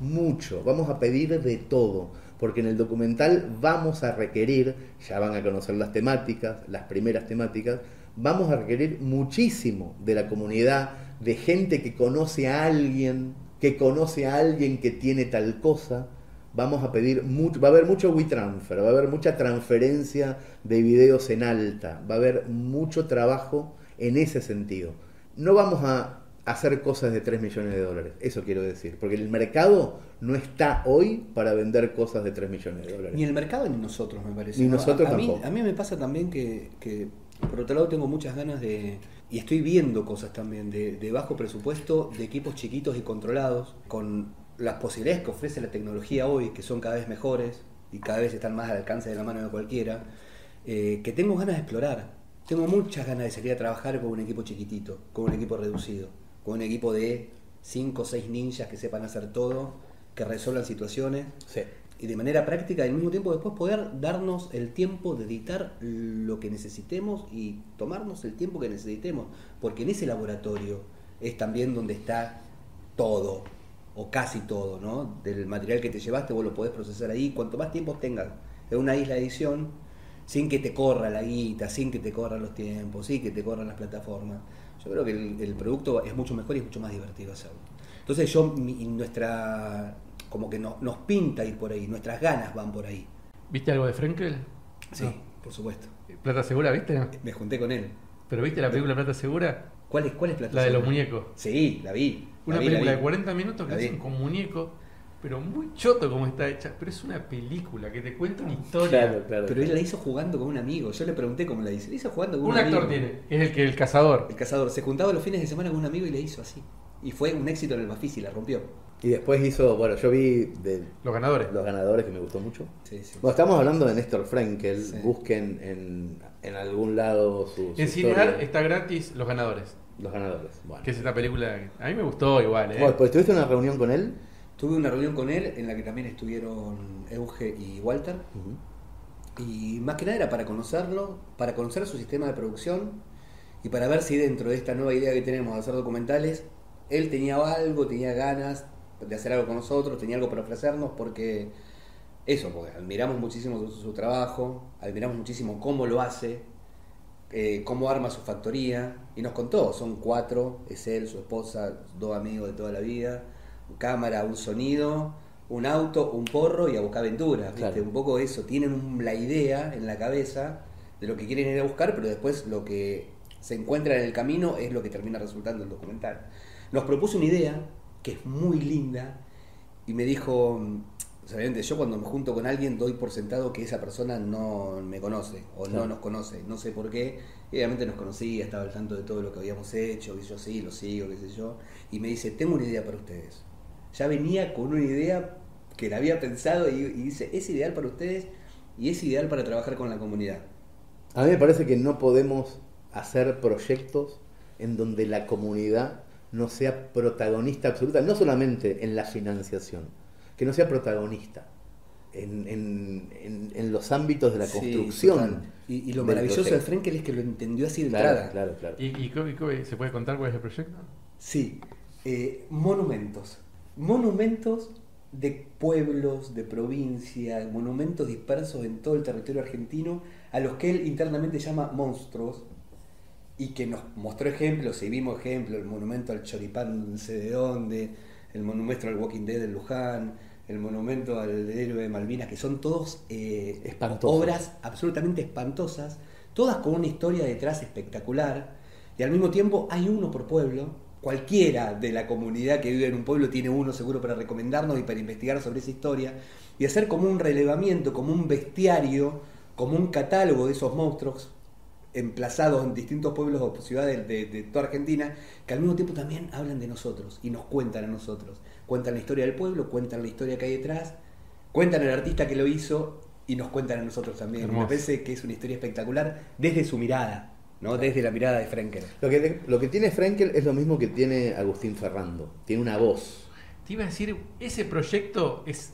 Speaker 1: Mucho. Vamos a pedir de todo. Porque en el documental vamos a requerir, ya van a conocer las temáticas, las primeras temáticas, vamos a requerir muchísimo de la comunidad, de gente que conoce a alguien que conoce a alguien que tiene tal cosa, vamos a pedir mucho, va a haber mucho WeTransfer, va a haber mucha transferencia de videos en alta, va a haber mucho trabajo en ese sentido. No vamos a hacer cosas de 3 millones de dólares, eso quiero decir, porque el mercado no está hoy para vender cosas de 3 millones de dólares.
Speaker 2: Ni el mercado ni nosotros, me parece.
Speaker 1: Ni nosotros
Speaker 2: a, a
Speaker 1: tampoco.
Speaker 2: Mí, a mí me pasa también que, que, por otro lado, tengo muchas ganas de, y estoy viendo cosas también de, bajo presupuesto, de equipos chiquitos y controlados, con las posibilidades que ofrece la tecnología hoy, que son cada vez mejores y cada vez están más al alcance de la mano de cualquiera, eh, que tengo ganas de explorar. Tengo muchas ganas de salir a trabajar con un equipo chiquitito, con un equipo reducido, con un equipo de 5 o 6 ninjas que sepan hacer todo, que resuelvan situaciones.
Speaker 1: Sí
Speaker 2: y de manera práctica al mismo tiempo después poder darnos el tiempo de editar lo que necesitemos y tomarnos el tiempo que necesitemos, porque en ese laboratorio es también donde está todo, o casi todo, ¿no? Del material que te llevaste vos lo podés procesar ahí, cuanto más tiempo tengas en una isla de edición, sin que te corra la guita, sin que te corran los tiempos, sin que te corran las plataformas, yo creo que el, el producto es mucho mejor y es mucho más divertido hacerlo. Entonces yo, mi, nuestra como que no, nos pinta ir por ahí, nuestras ganas van por ahí.
Speaker 3: ¿Viste algo de Frenkel?
Speaker 2: Sí, no. por supuesto.
Speaker 3: ¿Plata Segura, viste?
Speaker 2: Me junté con él.
Speaker 3: ¿Pero viste la película Plata Segura?
Speaker 2: ¿Cuál es, cuál es Plata
Speaker 3: la
Speaker 2: Segura?
Speaker 3: de los muñecos.
Speaker 2: Sí, la vi.
Speaker 3: Una
Speaker 2: la vi,
Speaker 3: película
Speaker 2: la
Speaker 3: de 40 minutos que hacen con muñecos, pero muy choto como está hecha. Pero es una película que te cuenta una historia.
Speaker 1: Claro, claro.
Speaker 2: Pero él la hizo jugando con un amigo. Yo le pregunté cómo la hizo. La hizo jugando con un,
Speaker 3: un
Speaker 2: amigo.
Speaker 3: actor tiene, es el que el cazador.
Speaker 2: El cazador. Se juntaba los fines de semana con un amigo y le hizo así. Y fue un éxito en el Bafisi, la rompió.
Speaker 1: Y después hizo, bueno, yo vi de
Speaker 3: los ganadores.
Speaker 1: Los ganadores que me gustó mucho.
Speaker 2: Sí, sí.
Speaker 1: Bueno, estamos hablando de Néstor Frankel. Sí. Busquen en, en, algún lado su.
Speaker 3: En Cinear está gratis Los ganadores.
Speaker 1: Los ganadores. Bueno.
Speaker 3: Que es esta película. A mí me gustó igual, ¿eh?
Speaker 1: Bueno, pues tuviste una reunión con él.
Speaker 2: Tuve una reunión con él en la que también estuvieron Euge y Walter. Uh -huh. Y más que nada era para conocerlo, para conocer su sistema de producción y para ver si dentro de esta nueva idea que tenemos de hacer documentales, él tenía algo, tenía ganas de hacer algo con nosotros, tenía algo para ofrecernos, porque eso, porque admiramos muchísimo su, su trabajo, admiramos muchísimo cómo lo hace, eh, cómo arma su factoría, y nos contó, son cuatro, es él, su esposa, dos amigos de toda la vida, cámara, un sonido, un auto, un porro y a buscar aventuras, claro. un poco eso, tienen un, la idea en la cabeza de lo que quieren ir a buscar, pero después lo que se encuentra en el camino es lo que termina resultando el documental. Nos propuso una idea que es muy linda y me dijo, obviamente yo cuando me junto con alguien doy por sentado que esa persona no me conoce o claro. no nos conoce, no sé por qué, y obviamente nos conocía, estaba al tanto de todo lo que habíamos hecho, y yo sí, lo sigo, qué sé yo, y me dice, tengo una idea para ustedes. Ya venía con una idea que la había pensado y, y dice, es ideal para ustedes y es ideal para trabajar con la comunidad.
Speaker 1: A mí me parece que no podemos hacer proyectos en donde la comunidad no sea protagonista absoluta, no solamente en la financiación, que no sea protagonista en, en- en- en los ámbitos de la construcción.
Speaker 2: Y, y lo maravilloso de
Speaker 1: proyecto.
Speaker 2: Frenkel es que lo entendió así de
Speaker 1: Claro,
Speaker 2: entrada.
Speaker 1: claro, claro.
Speaker 3: ¿Y, y cómo- y cómo- se puede contar cuál es el proyecto?
Speaker 2: Sí, eh, monumentos. Monumentos de pueblos, de provincia, monumentos dispersos en todo el territorio argentino, a los que él internamente llama monstruos, y que nos mostró ejemplos, y vimos ejemplos, el monumento al choripán no sé de dónde, el monumento al Walking Dead de Luján, el monumento al héroe de Malvinas, que son todos eh, obras absolutamente espantosas, todas con una historia detrás espectacular, y al mismo tiempo hay uno por pueblo. Cualquiera de la comunidad que vive en un pueblo tiene uno seguro para recomendarnos y para investigar sobre esa historia y hacer como un relevamiento, como un bestiario, como un catálogo de esos monstruos emplazados en distintos pueblos o ciudades de, de toda Argentina, que al mismo tiempo también hablan de nosotros y nos cuentan a nosotros. Cuentan la historia del pueblo, cuentan la historia que hay detrás, cuentan al artista que lo hizo y nos cuentan a nosotros también.
Speaker 3: Hermoso.
Speaker 2: Me parece que es una historia espectacular desde su mirada, ¿no? Desde la mirada de Frenkel.
Speaker 1: Lo que, lo que tiene Frenkel es lo mismo que tiene Agustín Ferrando. Tiene una voz.
Speaker 3: Te iba a decir, ese proyecto es.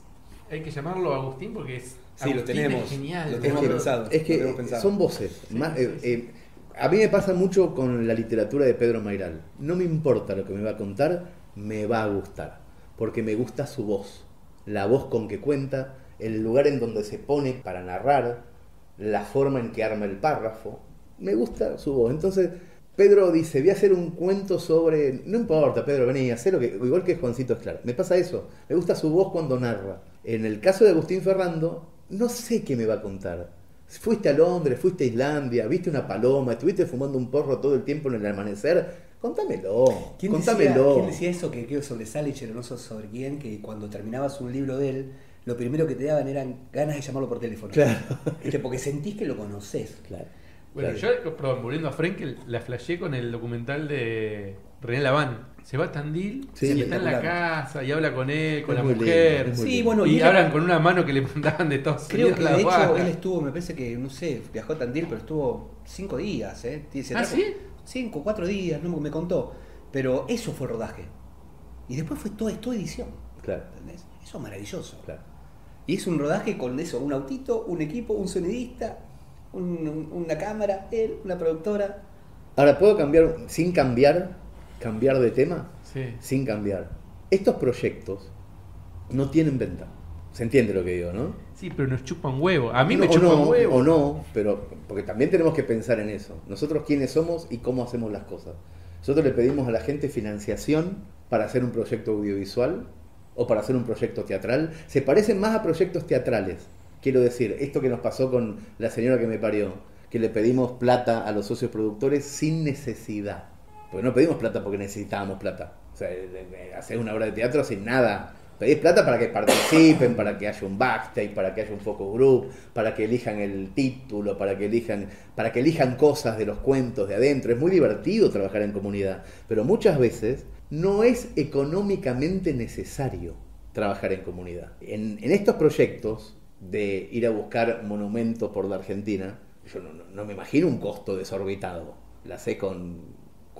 Speaker 3: Hay que llamarlo Agustín porque es.
Speaker 2: Sí, lo tenemos,
Speaker 3: genial.
Speaker 2: lo tenemos pensado.
Speaker 1: Es que
Speaker 2: pensado.
Speaker 1: son voces.
Speaker 3: Sí,
Speaker 1: Más-
Speaker 3: sí,
Speaker 1: eh, eh, a mí me pasa mucho con la literatura de Pedro Mairal. No me importa lo que me va a contar, me va a gustar. Porque me gusta su voz. La voz con que cuenta, el lugar en donde se pone para narrar, la forma en que arma el párrafo. Me gusta su voz. Entonces, Pedro dice, voy a hacer un cuento sobre... No importa, Pedro, vení, hacé lo que... Igual que Juancito Esclar. Me pasa eso. Me gusta su voz cuando narra. En el caso de Agustín Ferrando, no sé qué me va a contar. Fuiste a Londres, fuiste a Islandia, viste una paloma, estuviste fumando un porro todo el tiempo en el amanecer. Contámelo.
Speaker 2: ¿Quién decía,
Speaker 1: contámelo.
Speaker 2: quién decía eso que creo sobre Salinger, no sé sobre quién, que cuando terminabas un libro de él, lo primero que te daban eran ganas de llamarlo por teléfono?
Speaker 1: Claro.
Speaker 2: Porque sentís que lo conoces.
Speaker 1: Claro.
Speaker 3: Bueno,
Speaker 1: claro.
Speaker 3: yo, perdón, volviendo a Frenkel, la flasheé con el documental de René Laván. Se va a Tandil
Speaker 1: Sí,
Speaker 3: y está en la casa y habla con él, con
Speaker 1: Es
Speaker 3: la mujer.
Speaker 1: lindo,
Speaker 2: Sí, bueno,
Speaker 3: y hablan con una mano que le mandaban de Estados
Speaker 2: Creo
Speaker 3: Unidos.
Speaker 2: que
Speaker 3: la
Speaker 2: de hecho
Speaker 3: guarda.
Speaker 2: él estuvo, me parece que, no sé, viajó a Tandil, pero estuvo cinco días, ¿eh? Se
Speaker 3: ¿Ah, sí?
Speaker 2: Cinco, cuatro días, no me contó. Pero eso fue rodaje. Y después fue todo, es toda edición.
Speaker 1: Claro,
Speaker 2: ¿Entendés? Eso es maravilloso.
Speaker 1: claro.
Speaker 2: Y es un rodaje con eso, un autito, un equipo, un sonidista, un- un- una cámara, él, una productora.
Speaker 1: Ahora, ¿puedo cambiar, sin cambiar, cambiar de tema?
Speaker 3: Sí.
Speaker 1: Sin cambiar. Estos proyectos no tienen venta. Se entiende lo que digo, ¿no?
Speaker 3: Sí, pero nos chupan huevo. A mí
Speaker 1: No,
Speaker 3: me chupan
Speaker 1: no,
Speaker 3: huevo.
Speaker 1: O no, pero porque también tenemos que pensar en eso. Nosotros quiénes somos y cómo hacemos las cosas. Nosotros le pedimos a la gente financiación para hacer un proyecto audiovisual o para hacer un proyecto teatral. Se parecen más a proyectos teatrales. Quiero decir, esto que nos pasó con la señora que me parió, que le pedimos plata a los socios productores sin necesidad. Porque no pedimos plata porque necesitábamos plata. O sea, hacer una obra de teatro sin nada. Pedís plata para que participen, para que haya un backstage, para que haya un focus group, para que elijan el título, para que elijan, para que elijan cosas de los cuentos de adentro. Es muy divertido trabajar en comunidad, pero muchas veces no es económicamente necesario trabajar en comunidad. En, en estos proyectos de ir a buscar monumentos por la Argentina, yo no, no- no me imagino un costo desorbitado. La sé con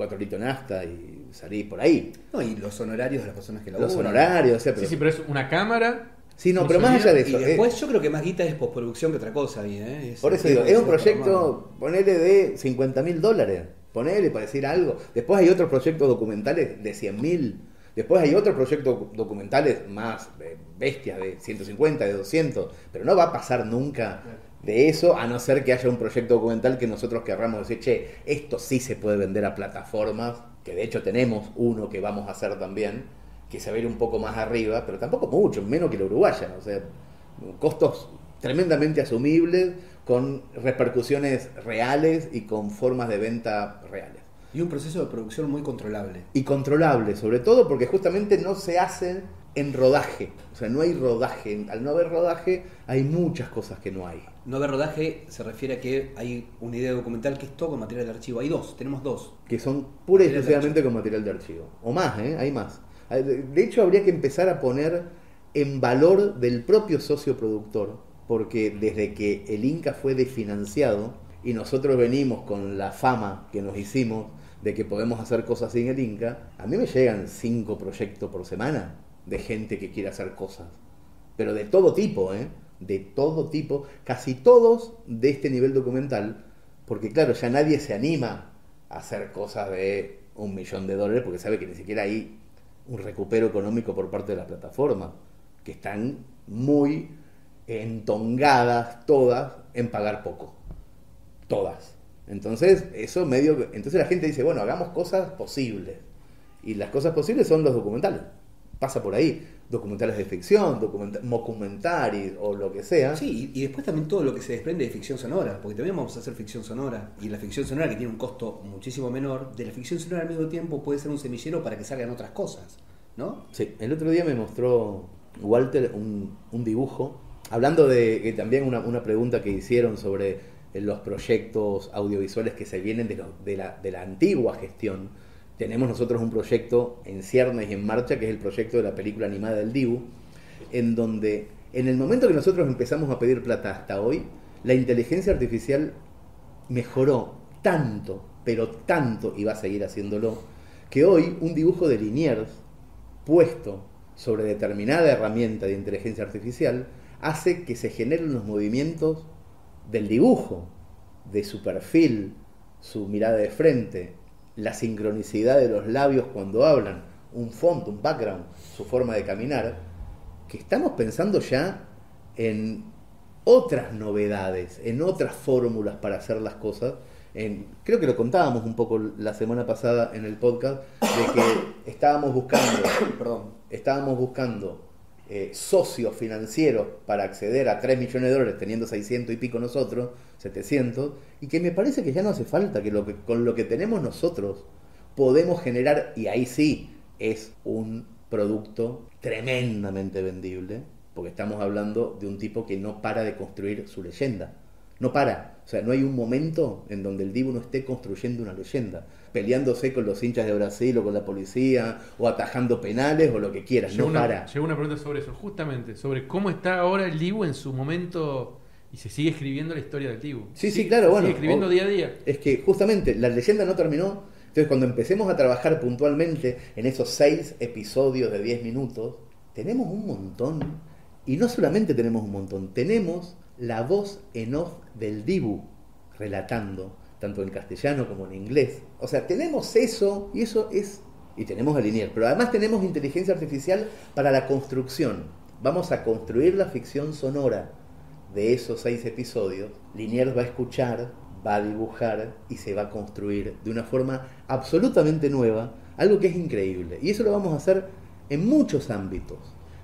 Speaker 1: cuatro litros de nafta y salí por ahí.
Speaker 2: No, y los honorarios de las personas que lo
Speaker 1: Los honorarios, o sea,
Speaker 3: Sí,
Speaker 1: pero-
Speaker 3: sí, pero es una cámara.
Speaker 1: Sí, no, pero más allá de
Speaker 2: Y
Speaker 1: eso. eh,
Speaker 2: después yo creo que más guita es postproducción que otra cosa ahí, ¿eh?
Speaker 1: por eso digo, es un proyecto, ponele de 50 mil dólares, ponele para decir algo. Después hay otros proyectos documentales de 100 mil. Después hay otros proyectos documentales más eh, bestias, de 150, de 200. Pero no va a pasar nunca de eso, a no ser que haya un proyecto documental que nosotros querramos decir, che, esto sí se puede vender a plataformas, que de hecho tenemos uno que vamos a hacer también, que se va a ir un poco más arriba, pero tampoco mucho, menos que la uruguaya. O sea, costos tremendamente asumibles, con repercusiones reales y con formas de venta reales.
Speaker 2: Y un proceso de producción muy controlable.
Speaker 1: Y controlable, sobre todo porque justamente no se hacen en rodaje. O sea, no hay rodaje. Al no haber rodaje, hay muchas cosas que no hay.
Speaker 2: No haber rodaje se refiere a que hay una idea documental que es todo con material de archivo. Hay dos, tenemos dos.
Speaker 1: Que son pura y exclusivamente con material de archivo. O más, ¿eh? Hay más. De de hecho, habría que empezar a poner en valor del propio socio productor, porque desde que el Inca fue desfinanciado y nosotros venimos con la fama que nos hicimos de que podemos hacer cosas sin el Inca, a mí me llegan cinco proyectos por semana de gente que quiere hacer cosas. Pero de todo tipo, ¿eh? De todo tipo, casi todos de este nivel documental, porque claro, ya nadie se anima a hacer cosas de un millón de dólares porque sabe que ni siquiera hay un recupero económico por parte de la plataforma, que están muy entongadas todas en pagar poco. Todas. Entonces, eso medio. Entonces la gente dice, bueno, hagamos cosas posibles. Y las cosas posibles son los documentales. Pasa por ahí. Documentales de ficción, documentales o lo que sea.
Speaker 2: Sí, y después también todo lo que se desprende de ficción sonora, porque también vamos a hacer ficción sonora. Y la ficción sonora, que tiene un costo muchísimo menor, de la ficción sonora al mismo tiempo puede ser un semillero para que salgan otras cosas, ¿no?
Speaker 1: Sí, el otro día me mostró Walter un, un dibujo, hablando de que también una, una pregunta que hicieron sobre los proyectos audiovisuales que se vienen de, de, la, de, la, antigua gestión. Tenemos nosotros un proyecto en ciernes y en marcha, que es el proyecto de la película animada del Dibu, en donde en el momento que nosotros empezamos a pedir plata hasta hoy, la inteligencia artificial mejoró tanto, pero tanto, y va a seguir haciéndolo, que hoy un dibujo de Liniers puesto sobre determinada herramienta de inteligencia artificial hace que se generen los movimientos del dibujo, de su perfil, su mirada de frente, la sincronicidad de los labios cuando hablan, un fondo, un background, su forma de caminar, que estamos pensando ya en otras novedades, en otras fórmulas para hacer las cosas. En, creo que lo contábamos un poco la semana pasada en el podcast, de que *coughs* estábamos buscando, *coughs* perdón, estábamos buscando eh, socios financieros para acceder a 3 millones de dólares teniendo 600 y pico nosotros, 700, y que me parece que ya no hace falta, que, lo que con lo que tenemos nosotros podemos generar, y ahí sí es un producto tremendamente vendible, porque estamos hablando de un tipo que no para de construir su leyenda. No para. O sea, no hay un momento en donde el Dibu no esté construyendo una leyenda, peleándose con los hinchas de Brasil o con la policía, o atajando penales o lo que quieras. No
Speaker 3: una,
Speaker 1: para.
Speaker 3: Llegó una pregunta sobre eso, justamente, sobre cómo está ahora el Dibu en su momento y se sigue escribiendo la historia del Dibu.
Speaker 1: Sí, sí, claro, bueno.
Speaker 3: Sigue escribiendo día a día.
Speaker 1: Es que justamente la leyenda no terminó. Entonces, cuando empecemos a trabajar puntualmente en esos seis episodios de 10 minutos, tenemos un montón. Y no solamente tenemos un montón, tenemos la voz en off del Dibu relatando, tanto en castellano como en inglés. O sea, tenemos eso y eso es... Y tenemos a Linier, pero además tenemos inteligencia artificial para la construcción. Vamos a construir la ficción sonora de esos seis episodios. Linier va a escuchar, va a dibujar y se va a construir de una forma absolutamente nueva, algo que es increíble. Y eso lo vamos a hacer en muchos ámbitos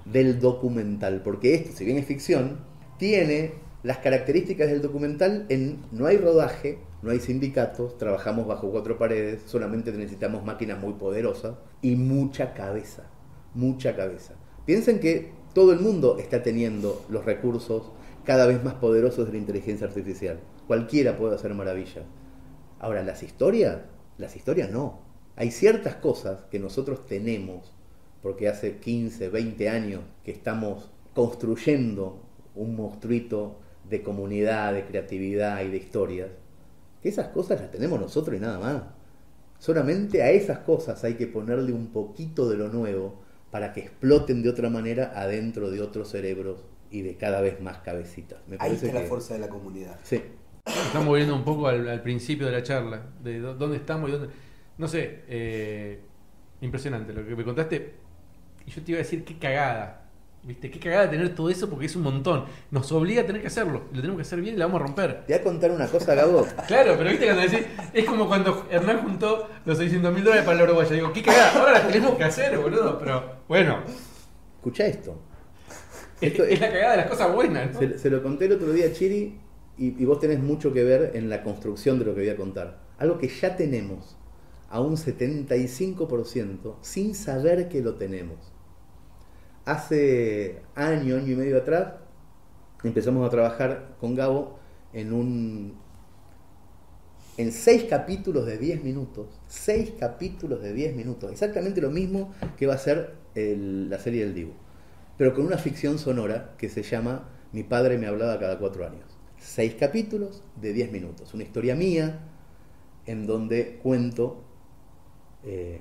Speaker 1: del documental, porque esto, si bien es ficción, tiene las características del documental en no hay rodaje, no hay sindicatos, trabajamos bajo cuatro paredes, solamente necesitamos máquinas muy poderosas y mucha cabeza, mucha cabeza. Piensen que todo el mundo está teniendo los recursos cada vez más poderosos de la inteligencia artificial. Cualquiera puede hacer maravillas. Ahora, las historias, las historias no. Hay ciertas cosas que nosotros tenemos, porque hace 15, 20 años que estamos construyendo un monstruito de comunidad, de creatividad y de historias, que esas cosas las tenemos nosotros y nada más. Solamente a esas cosas hay que ponerle un poquito de lo nuevo para que exploten de otra manera adentro de otros cerebros y de cada vez más cabecitas.
Speaker 2: Me Ahí está la fuerza de la comunidad.
Speaker 1: Sí.
Speaker 3: Estamos volviendo un poco al, al, principio de la charla, de dónde estamos y dónde... No sé, eh, impresionante lo que me contaste. Y yo te iba a decir, qué cagada. ¿Viste? Qué cagada tener todo eso porque es un montón. Nos obliga a tener que hacerlo. Lo tenemos que hacer bien y la vamos a romper.
Speaker 1: Te voy a contar una cosa, Gabo. *laughs*
Speaker 3: claro, pero viste cuando decís, es como cuando Hernán juntó los 600 mil dólares para la Uruguaya. Digo, qué cagada, ahora las tenemos que hacer, boludo. Pero bueno.
Speaker 1: Escucha esto.
Speaker 3: esto es, es, la cagada de las cosas buenas. ¿no?
Speaker 1: Se, se, lo conté el otro día a Chiri y, y vos tenés mucho que ver en la construcción de lo que voy a contar. Algo que ya tenemos a un 75% sin saber que lo tenemos hace año, año y medio atrás, empezamos a trabajar con Gabo en un. en seis capítulos de 10 minutos. Seis capítulos de 10 minutos. Exactamente lo mismo que va a ser la serie del Divo. pero con una ficción sonora que se llama Mi padre me hablaba cada cuatro años. Seis capítulos de diez minutos. Una historia mía en donde cuento eh,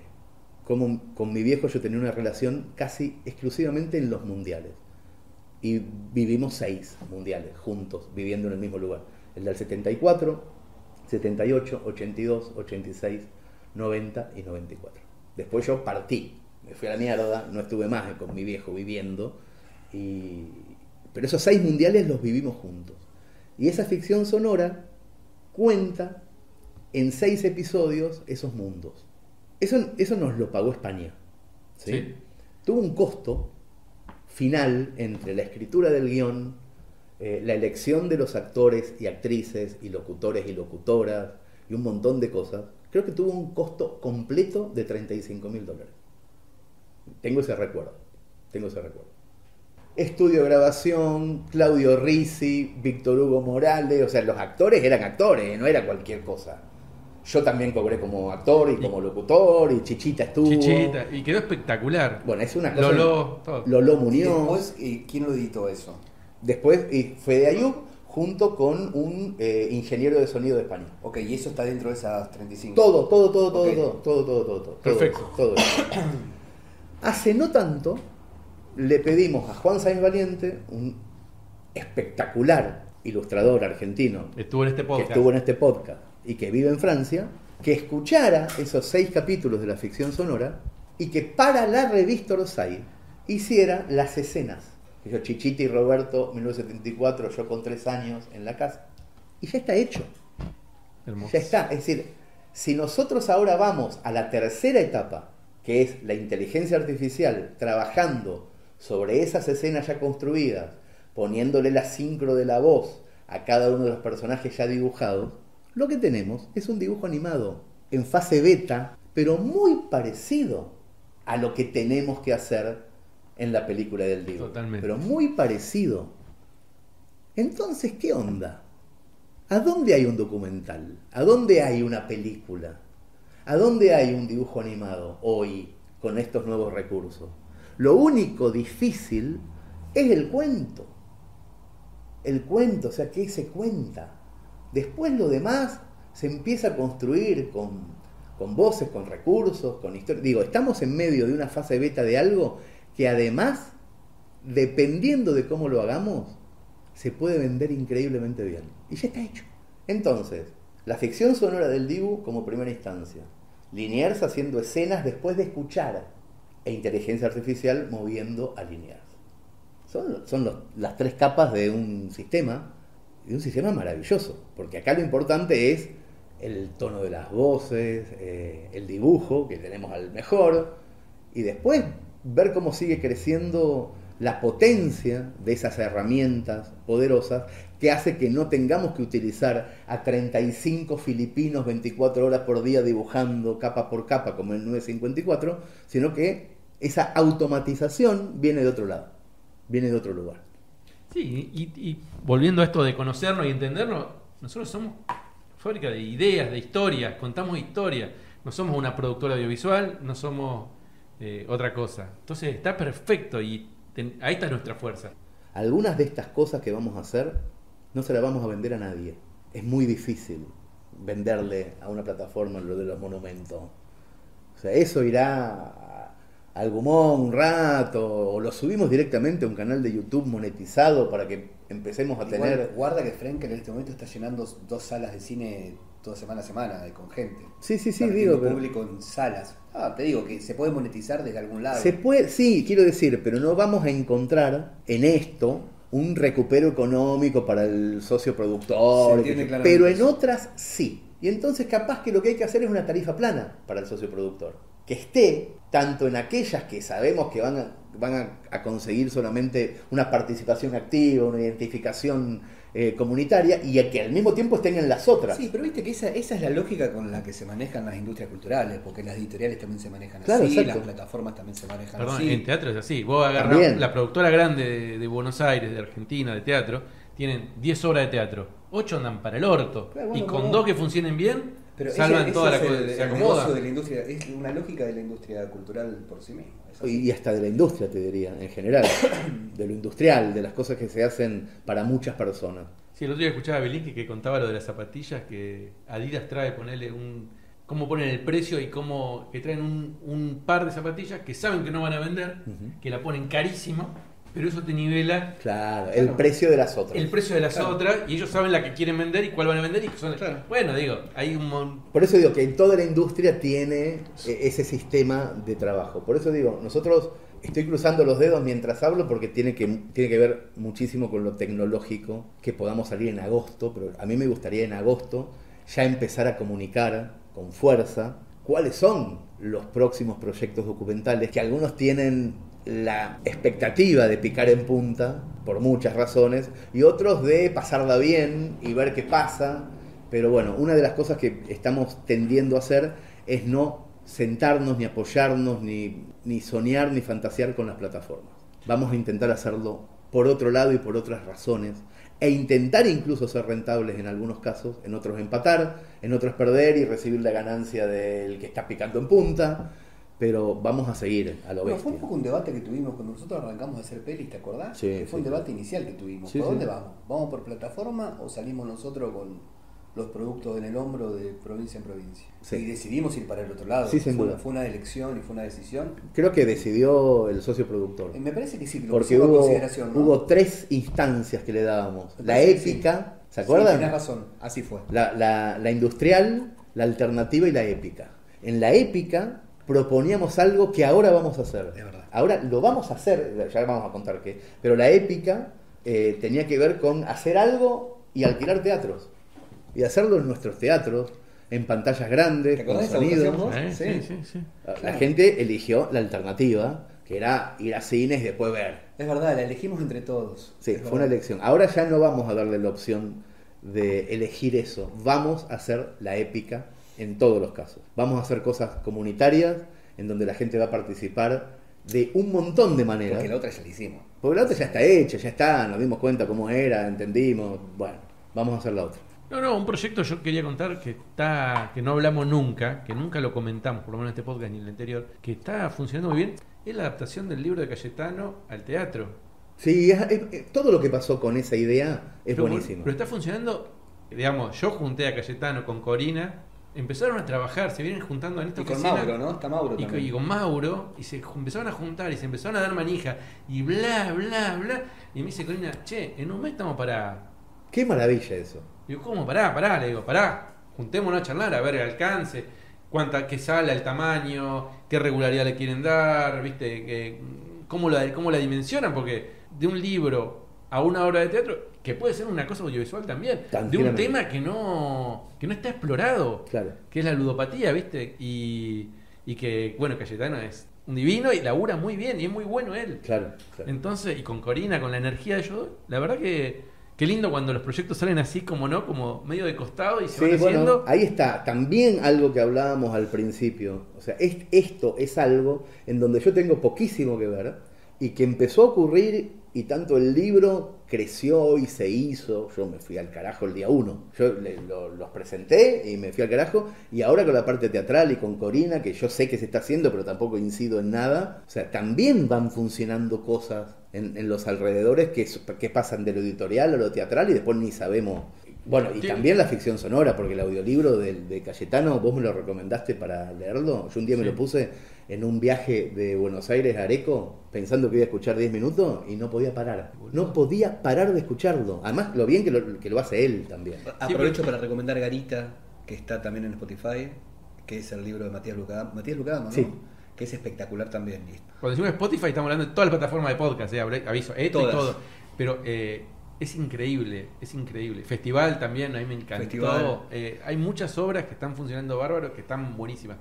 Speaker 1: cómo con mi viejo yo tenía una relación casi exclusivamente en los mundiales. Y vivimos seis mundiales juntos, viviendo en el mismo lugar. El del 74, 78, 82, 86, 90 y 94. Después yo partí, me fui a la mierda, no estuve más con mi viejo viviendo. Y... Pero esos seis mundiales los vivimos juntos. Y esa ficción sonora cuenta en seis episodios esos mundos. Eso, eso nos lo pagó España. ¿sí?
Speaker 3: Sí.
Speaker 1: Tuvo un costo final entre la escritura del guion, eh, la elección de los actores y actrices y locutores y locutoras y un montón de cosas. Creo que tuvo un costo completo de 35 mil dólares. Tengo ese recuerdo. Tengo ese recuerdo. Estudio de grabación, Claudio Risi, Víctor Hugo Morales, o sea, los actores eran actores, no era cualquier cosa. Yo también cobré como actor y como locutor, y Chichita estuvo.
Speaker 3: Chichita, y quedó espectacular.
Speaker 1: Bueno, es una cosa.
Speaker 3: Lolo, todo.
Speaker 1: Lolo
Speaker 2: Y
Speaker 1: Muñoz.
Speaker 2: después, eh, ¿quién lo editó eso?
Speaker 1: Después y fue de Ayub junto con un eh, ingeniero de sonido de España.
Speaker 2: Ok, y eso está dentro de esas 35.
Speaker 1: Todo, todo, todo, todo, todo, todo, todo, todo, todo.
Speaker 3: Perfecto.
Speaker 1: Todo, todo. *coughs* Hace no tanto le pedimos a Juan Sáenz Valiente, un espectacular ilustrador argentino
Speaker 3: Estuvo en este
Speaker 1: que
Speaker 3: podcast.
Speaker 1: estuvo en este podcast y que vive en Francia, que escuchara esos seis capítulos de la ficción sonora y que para la revista Orsay hiciera las escenas. Yo, Chichita y Roberto, 1974, yo con tres años en la casa. Y ya está hecho.
Speaker 3: Hermoso.
Speaker 1: Ya está. Es decir, si nosotros ahora vamos a la tercera etapa, que es la inteligencia artificial trabajando sobre esas escenas ya construidas, poniéndole la sincro de la voz a cada uno de los personajes ya dibujados, lo que tenemos es un dibujo animado en fase beta, pero muy parecido a lo que tenemos que hacer en la película del Diego.
Speaker 3: Totalmente.
Speaker 1: Pero muy parecido. Entonces, ¿qué onda? ¿A dónde hay un documental? ¿A dónde hay una película? ¿A dónde hay un dibujo animado hoy con estos nuevos recursos? Lo único difícil es el cuento. El cuento, o sea, ¿qué se cuenta? Después lo demás se empieza a construir con, con voces, con recursos, con historia. Digo, estamos en medio de una fase beta de algo que además, dependiendo de cómo lo hagamos, se puede vender increíblemente bien. Y ya está hecho. Entonces, la ficción sonora del Dibu como primera instancia. Liniers haciendo escenas después de escuchar. E inteligencia artificial moviendo a Liniers. Son, son los- las tres capas de un sistema, y un sistema maravilloso. Porque acá lo importante es el tono de las voces, eh, el dibujo, que tenemos al mejor, y después ver cómo sigue creciendo la potencia de esas herramientas poderosas que hace que no tengamos que utilizar a 35 filipinos 24 horas por día dibujando capa por capa como en 954, sino que esa automatización viene de otro lado, viene de otro lugar.
Speaker 3: Sí, y, y volviendo a esto de conocernos y entendernos, nosotros somos fábrica de ideas, de historias, contamos historias. No somos una productora audiovisual, no somos eh, otra cosa. Entonces está perfecto y ahí está nuestra fuerza.
Speaker 1: Algunas de estas cosas que vamos a hacer no se las vamos a vender a nadie. Es muy difícil venderle a una plataforma lo de los monumentos. O sea, eso irá al Gumón un rato, o lo subimos directamente a un canal de YouTube monetizado para que empecemos a
Speaker 2: Igual,
Speaker 1: tener...
Speaker 2: Guarda que Frank en este momento está llenando dos salas de cine toda semana a semana de- con gente.
Speaker 1: Sí, sí, sí,
Speaker 2: Está
Speaker 1: digo, pero-
Speaker 2: público en salas. Ah, te digo que se puede monetizar desde algún lado.
Speaker 1: Se puede, sí, quiero decir, pero no vamos a encontrar en esto un recupero económico para el socio productor, pero en otras sí. Y entonces capaz que lo que hay que hacer es una tarifa plana para el socio productor, que esté tanto en aquellas que sabemos que van a, van a, a conseguir solamente una participación activa, una identificación eh, comunitaria, y que al mismo tiempo estén en las otras.
Speaker 2: Sí, pero viste que esa, esa es la lógica con la que se manejan las industrias culturales, porque las editoriales también se manejan
Speaker 1: Claro,
Speaker 2: así,
Speaker 1: exacto.
Speaker 2: las plataformas también se manejan
Speaker 3: Perdón,
Speaker 2: así.
Speaker 3: en teatro es así. Vos agarrás
Speaker 1: También.
Speaker 3: la productora grande de, de Buenos Aires, de Argentina, de teatro, tienen 10 obras de teatro. 8 andan para el orto.
Speaker 1: Claro,
Speaker 3: y con
Speaker 1: bueno.
Speaker 3: dos que funcionen bien,
Speaker 2: Pero
Speaker 3: salvan
Speaker 2: ese-
Speaker 3: toda la
Speaker 2: ese es el-
Speaker 3: se acomoda.
Speaker 2: de la industria, es una lógica de la industria cultural por sí misma.
Speaker 1: Y hasta de la industria, te diría, en general. De lo industrial, de las cosas que se hacen para muchas personas.
Speaker 3: Sí, el otro día escuchaba a Belinsky que contaba lo de las zapatillas, que Adidas trae, ponerle un... cómo ponen el precio y cómo que traen un, un par de zapatillas que saben que no van a vender, que la ponen carísima, pero eso te nivela
Speaker 1: Claro, el precio de las otras.
Speaker 3: el precio de las
Speaker 2: Claro.
Speaker 3: otras y ellos saben la que quieren vender y cuál van a vender y que son...
Speaker 2: Claro.
Speaker 3: Bueno, digo, hay un... mon-
Speaker 1: Por eso digo que en toda la industria tiene eh, ese sistema de trabajo. Por eso digo, nosotros estoy cruzando los dedos mientras hablo porque tiene que, tiene que ver muchísimo con lo tecnológico, que podamos salir en agosto, pero a mí me gustaría en agosto ya empezar a comunicar con fuerza cuáles son los próximos proyectos documentales, que algunos tienen la expectativa de picar en punta por muchas razones y otros de pasarla bien y ver qué pasa pero bueno, una de las cosas que estamos tendiendo a hacer es no sentarnos, ni apoyarnos, ni, ni soñar, ni fantasear con las plataformas. Vamos a intentar hacerlo por otro lado y por otras razones. E intentar incluso ser rentables en algunos casos, en otros empatar, en otros perder y recibir la ganancia del que está picando en punta. Pero vamos a seguir a lo
Speaker 2: Bueno, fue un poco un debate que tuvimos cuando nosotros arrancamos a hacer pelis, ¿te acordás?
Speaker 1: Sí,
Speaker 2: Que fue
Speaker 1: sí,
Speaker 2: un debate inicial que tuvimos.
Speaker 1: Sí,
Speaker 2: ¿Por dónde vamos? ¿Vamos por plataforma o salimos nosotros con los productos en el hombro de provincia en provincia?
Speaker 1: Sí.
Speaker 2: Y decidimos ir para el otro lado.
Speaker 1: Sí,
Speaker 2: fue. Una, fue una elección y fue una decisión.
Speaker 1: Creo que decidió el socio productor.
Speaker 2: Eh, Me parece que sí, que lo
Speaker 1: Porque hubo,
Speaker 2: consideración. ¿no?
Speaker 1: hubo tres instancias que le dábamos. La épica, ¿se
Speaker 2: Sí,
Speaker 1: acuerdan?
Speaker 2: tenés razón, así fue.
Speaker 1: La, la- la industrial, la alternativa y la épica. En la épica proponíamos algo que ahora vamos a hacer.
Speaker 2: Es verdad.
Speaker 1: Ahora lo vamos a hacer, ya vamos a contar qué. Pero la épica eh, tenía que ver con hacer algo y alquilar teatros. Y hacerlo en nuestros teatros, en pantallas grandes,
Speaker 2: ¿Te
Speaker 1: con sonido.
Speaker 2: votación
Speaker 3: ¿Eh?
Speaker 2: Sí.
Speaker 3: Sí, sí, sí.
Speaker 1: La
Speaker 2: Claro.
Speaker 1: gente eligió la alternativa, que era ir a cines y después ver.
Speaker 2: Es verdad, la elegimos entre todos.
Speaker 1: Sí,
Speaker 2: Es
Speaker 1: fue
Speaker 2: verdad.
Speaker 1: una elección. Ahora ya no vamos a darle la opción de elegir eso. Vamos a hacer la épica en todos los casos. Vamos a hacer cosas comunitarias en donde la gente va a participar de un montón de maneras.
Speaker 2: Porque la otra ya la hicimos.
Speaker 1: Porque la otra ya está hecha, ya está, nos dimos cuenta cómo era, entendimos. Bueno, vamos a hacer la otra.
Speaker 3: No, no, un proyecto yo quería contar que está, que no hablamos nunca, que nunca lo comentamos, por lo menos en este podcast ni en el anterior, que está funcionando muy bien, es la adaptación del libro de Cayetano al teatro.
Speaker 1: Sí, es- todo lo que pasó con esa idea es
Speaker 3: Pero,
Speaker 1: buenísimo.
Speaker 3: Pero está funcionando, digamos, yo junté a Cayetano con Corina, empezaron a trabajar, se vienen juntando en esta
Speaker 2: Y con. Mauro, ¿no? Está Mauro
Speaker 3: Y,
Speaker 2: también.
Speaker 3: con- y con Mauro, y se empezaron a juntar y se empezaron a dar manija, y bla, bla, bla. Y me dice Corina, che, en un mes estamos para.
Speaker 1: Qué maravilla eso.
Speaker 3: Digo, ¿cómo? Pará, pará, le digo, pará, juntémonos a charlar, a ver el alcance, cuánta, qué sala, el tamaño, qué regularidad le quieren dar, viste, que, cómo, la, cómo la dimensionan, porque de un libro a una obra de teatro, que puede ser una cosa audiovisual también, de un tema que no, que no está explorado,
Speaker 1: Claro.
Speaker 3: que es la ludopatía, viste, y, y que, bueno, Cayetano es un divino y labura muy bien, y es muy bueno él.
Speaker 1: Claro, claro.
Speaker 3: Entonces, y con Corina, con la energía de ellos, la verdad que qué lindo cuando los proyectos salen así como no, como medio de costado y se
Speaker 1: Sí,
Speaker 3: van
Speaker 1: bueno,
Speaker 3: haciendo.
Speaker 1: ahí está. También algo que hablábamos al principio. O sea, es- esto es algo en donde yo tengo poquísimo que ver y que empezó a ocurrir y tanto el libro creció y se hizo. Yo me fui al carajo el día uno. Yo le- lo- los presenté y me fui al carajo. Y ahora con la parte teatral y con Corina, que yo sé que se está haciendo, pero tampoco incido en nada. O sea, también van funcionando cosas en, en los alrededores que, que pasan de lo editorial a lo teatral y después ni sabemos. Bueno, y también la ficción sonora, porque el audiolibro de, de Cayetano, vos me lo recomendaste para leerlo. Yo un día me
Speaker 3: Sí.
Speaker 1: lo puse en un viaje de Buenos Aires a Areco, pensando que iba a escuchar 10 minutos y no podía parar. No podía parar de escucharlo. Además, lo bien que lo, que lo hace él también.
Speaker 2: Aprovecho para recomendar Garita, que está también en Spotify, que es el libro de Matías Lucadamo. Matías Lucadamo, ¿no?
Speaker 1: Sí.
Speaker 2: Que es espectacular también.
Speaker 3: Cuando decimos Spotify estamos hablando de todas las plataformas de podcast, eh, aviso, esto
Speaker 2: Todas.
Speaker 3: y todo. Pero eh, es increíble, es increíble. Festival también, a mí me encantó.
Speaker 2: Festival.
Speaker 3: Eh, hay muchas obras que están funcionando bárbaro, que están buenísimas.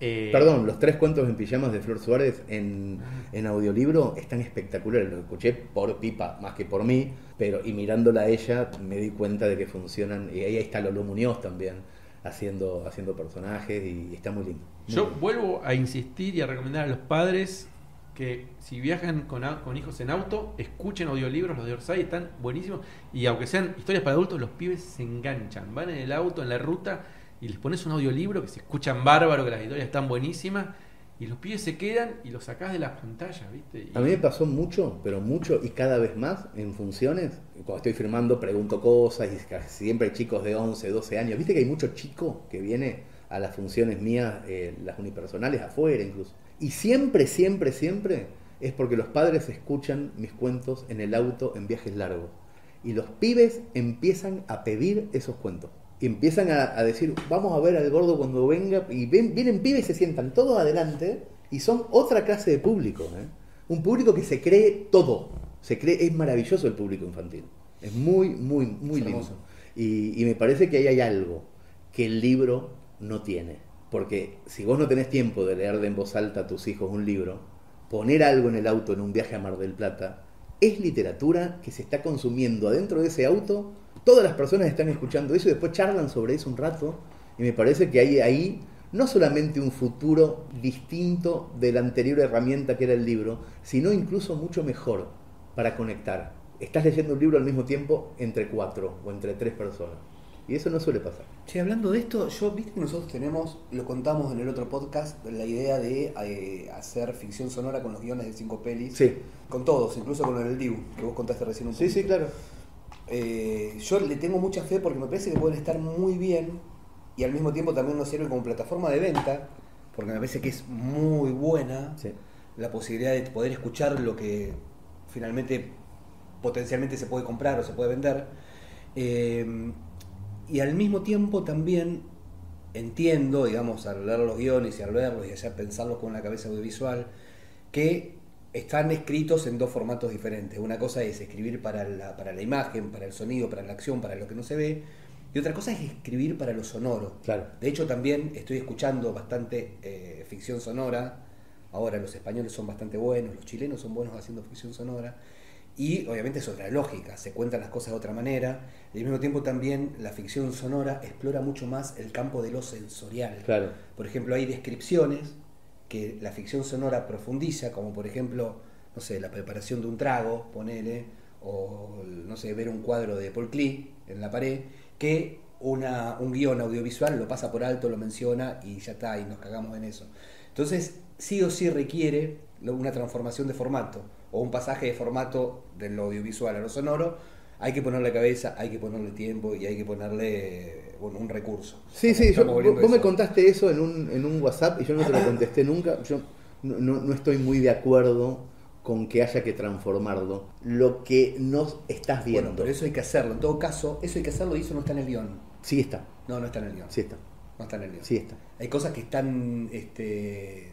Speaker 3: Eh,
Speaker 1: Perdón, los tres cuentos en pijamas de Flor Suárez en, en audiolibro están espectaculares. Lo escuché por Pipa más que por mí, pero y mirándola a ella me di cuenta de que funcionan. Y ahí está Lolo Muñoz también haciendo, haciendo personajes y está muy lindo. Muy
Speaker 3: Yo
Speaker 1: lindo.
Speaker 3: vuelvo a insistir y a recomendar a los padres que si viajan con, con hijos en auto, escuchen audiolibros, los de Orsay están buenísimos. Y aunque sean historias para adultos, los pibes se enganchan. Van en el auto, en la ruta, y les pones un audiolibro que se escuchan bárbaro, que las historias están buenísimas, y los pibes se quedan y los sacás de las pantallas, ¿viste?
Speaker 1: A mí me pasó mucho, pero mucho y cada vez más en funciones. Cuando estoy firmando pregunto cosas y siempre hay chicos de 11, 12 años. Viste que hay mucho chico que viene a las funciones mías, eh, las unipersonales, afuera incluso. Y siempre, siempre, siempre es porque los padres escuchan mis cuentos en el auto en viajes largos. Y los pibes empiezan a pedir esos cuentos. Y empiezan a, a decir, vamos a ver al gordo cuando venga. Y ven- vienen pibes y se sientan todos adelante. Y son otra clase de público. ¿eh? Un público que se cree todo. Se cree, es maravilloso el público infantil. Es muy, muy, muy lindo. y me parece que ahí hay algo que el libro no tiene. Porque si vos no tenés tiempo de leer de en voz alta a tus hijos un libro, poner algo en el auto en un viaje a Mar del Plata es literatura que se está consumiendo adentro de ese auto. Todas las personas están escuchando eso y después charlan sobre eso un rato. Y me parece que hay ahí no solamente un futuro distinto de la anterior herramienta que era el libro, sino incluso mucho mejor para conectar. Estás leyendo un libro al mismo tiempo entre cuatro o entre tres personas. Y eso no suele pasar.
Speaker 2: Che, hablando de esto, yo viste que nosotros tenemos, lo contamos en el otro podcast, la idea de eh, hacer ficción sonora con los guiones de cinco pelis.
Speaker 1: Sí.
Speaker 2: Con todos, incluso con el Dibu, que vos contaste recién un
Speaker 1: Sí,
Speaker 2: poquito.
Speaker 1: sí, claro.
Speaker 2: Eh, yo le tengo mucha fe porque me parece que pueden estar muy bien y al mismo tiempo también nos sirve como plataforma de venta, porque me parece que es muy buena
Speaker 1: Sí.
Speaker 2: la posibilidad de poder escuchar lo que finalmente potencialmente se puede comprar o se puede vender. Eh, y al mismo tiempo también entiendo, digamos, al leer los guiones y al verlos y ya pensarlos con una cabeza audiovisual, que están escritos en dos formatos diferentes. Una cosa es escribir para la, para la imagen, para el sonido, para la acción, para lo que no se ve, y otra cosa es escribir para lo sonoro.
Speaker 1: Claro.
Speaker 2: De hecho, también estoy escuchando bastante eh, ficción sonora. Ahora los españoles son bastante buenos, los chilenos son buenos haciendo ficción sonora. Y obviamente es otra lógica, se cuentan las cosas de otra manera. Y al mismo tiempo también la ficción sonora explora mucho más el campo de lo sensorial.
Speaker 1: Claro.
Speaker 2: Por ejemplo, hay descripciones que la ficción sonora profundiza, como por ejemplo, no sé, la preparación de un trago, ponele, o no sé, ver un cuadro de Paul Klee en la pared, que una, un guion audiovisual lo pasa por alto, lo menciona y ya está, y nos cagamos en eso. Entonces, sí o sí requiere una transformación de formato, o un pasaje de formato de lo audiovisual a lo sonoro, hay que ponerle cabeza, hay que ponerle tiempo y hay que ponerle bueno, un recurso.
Speaker 1: Sí, sí, yo- vos, me contaste eso en un, en un WhatsApp y yo no te lo contesté nunca. Yo no, no- no estoy muy de acuerdo con que haya que transformarlo. Lo que no estás viendo.
Speaker 2: Bueno, pero eso hay que hacerlo. En todo caso, eso hay que hacerlo y eso no está en el guion.
Speaker 1: Sí está,
Speaker 2: No, no está en el guion.
Speaker 1: sí está,
Speaker 2: No está en el guion.
Speaker 1: sí está.
Speaker 2: Hay cosas que están este,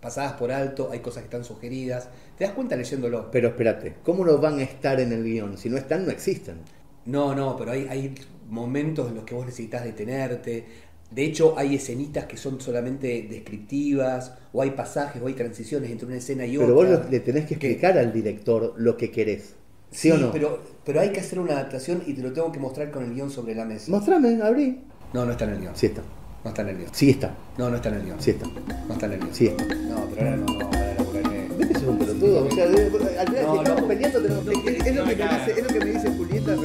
Speaker 2: pasadas por alto, hay cosas que están sugeridas. Te das cuenta leyéndolo.
Speaker 1: Pero espérate, ¿cómo no van a estar en el guion? Si no están, no existen.
Speaker 2: No, no, pero hay, hay momentos en los que vos necesitas detenerte. De hecho, hay escenitas que son solamente descriptivas, o hay pasajes, o hay transiciones entre una escena y
Speaker 1: Pero
Speaker 2: otra.
Speaker 1: vos lo- le tenés que explicar al director lo que querés. ¿Sí, o no?
Speaker 2: Pero, pero hay que hacer una adaptación y te lo tengo que mostrar con el guion sobre la mesa.
Speaker 1: Mostrame, abrí.
Speaker 2: No, no está en el guion.
Speaker 1: Sí está,
Speaker 2: No está en el guion.
Speaker 1: sí está,
Speaker 2: No, no está en el guion.
Speaker 1: sí está,
Speaker 2: No está en el guion.
Speaker 1: sí está.
Speaker 2: No, pero ahora no, no, ahora la volveré.
Speaker 1: ¿Ves que sos un pelotudo? O sea, al final
Speaker 2: No,
Speaker 1: si estamos
Speaker 2: no.
Speaker 1: peleando, tenemos es lo que me dice, es lo que me dice Julieta.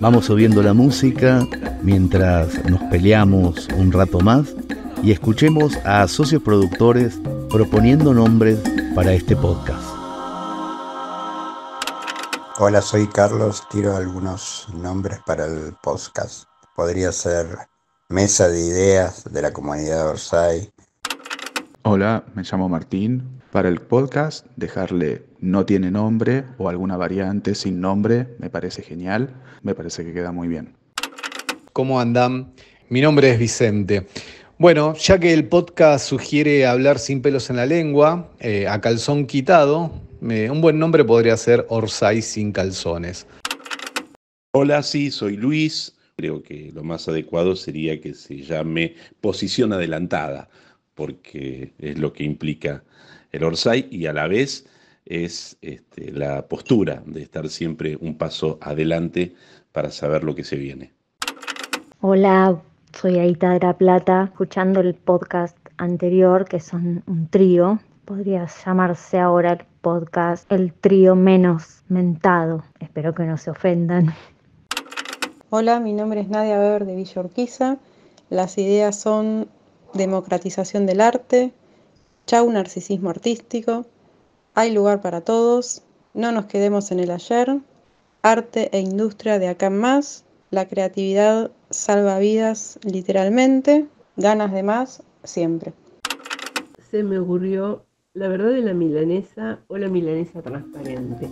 Speaker 4: Vamos subiendo la música mientras nos peleamos un rato más y escuchemos a socios productores proponiendo nombres para este podcast.
Speaker 9: Hola, soy Carlos. Tiro algunos nombres para el podcast. Podría ser Mesa de Ideas de la Comunidad de Orsay.
Speaker 10: Hola, me llamo Martín. Para el podcast, dejarle no tiene nombre o alguna variante sin nombre me parece genial, me parece que queda muy bien.
Speaker 11: ¿Cómo andan? Mi nombre es Vicente. Bueno, ya que el podcast sugiere hablar sin pelos en la lengua, eh, a calzón quitado, un buen nombre podría ser Orsay sin calzones.
Speaker 12: Hola, sí, soy Luis. Creo que lo más adecuado sería que se llame posición adelantada, porque es lo que implica el Orsay y a la vez es este, la postura de estar siempre un paso adelante para saber lo que se viene.
Speaker 13: Hola, soy Aita de la Plata, escuchando el podcast anterior, que son un trío. Podría llamarse ahora el podcast El trío menos mentado. Espero que no se ofendan.
Speaker 14: Hola, mi nombre es Nadia Weber de Villa Urquiza. Las ideas son democratización del arte, chau narcisismo artístico, hay lugar para todos, no nos quedemos en el ayer, arte e industria de acá en más, la creatividad salva vidas literalmente, ganas de más siempre.
Speaker 15: Se me ocurrió la verdad de la milanesa o la milanesa transparente.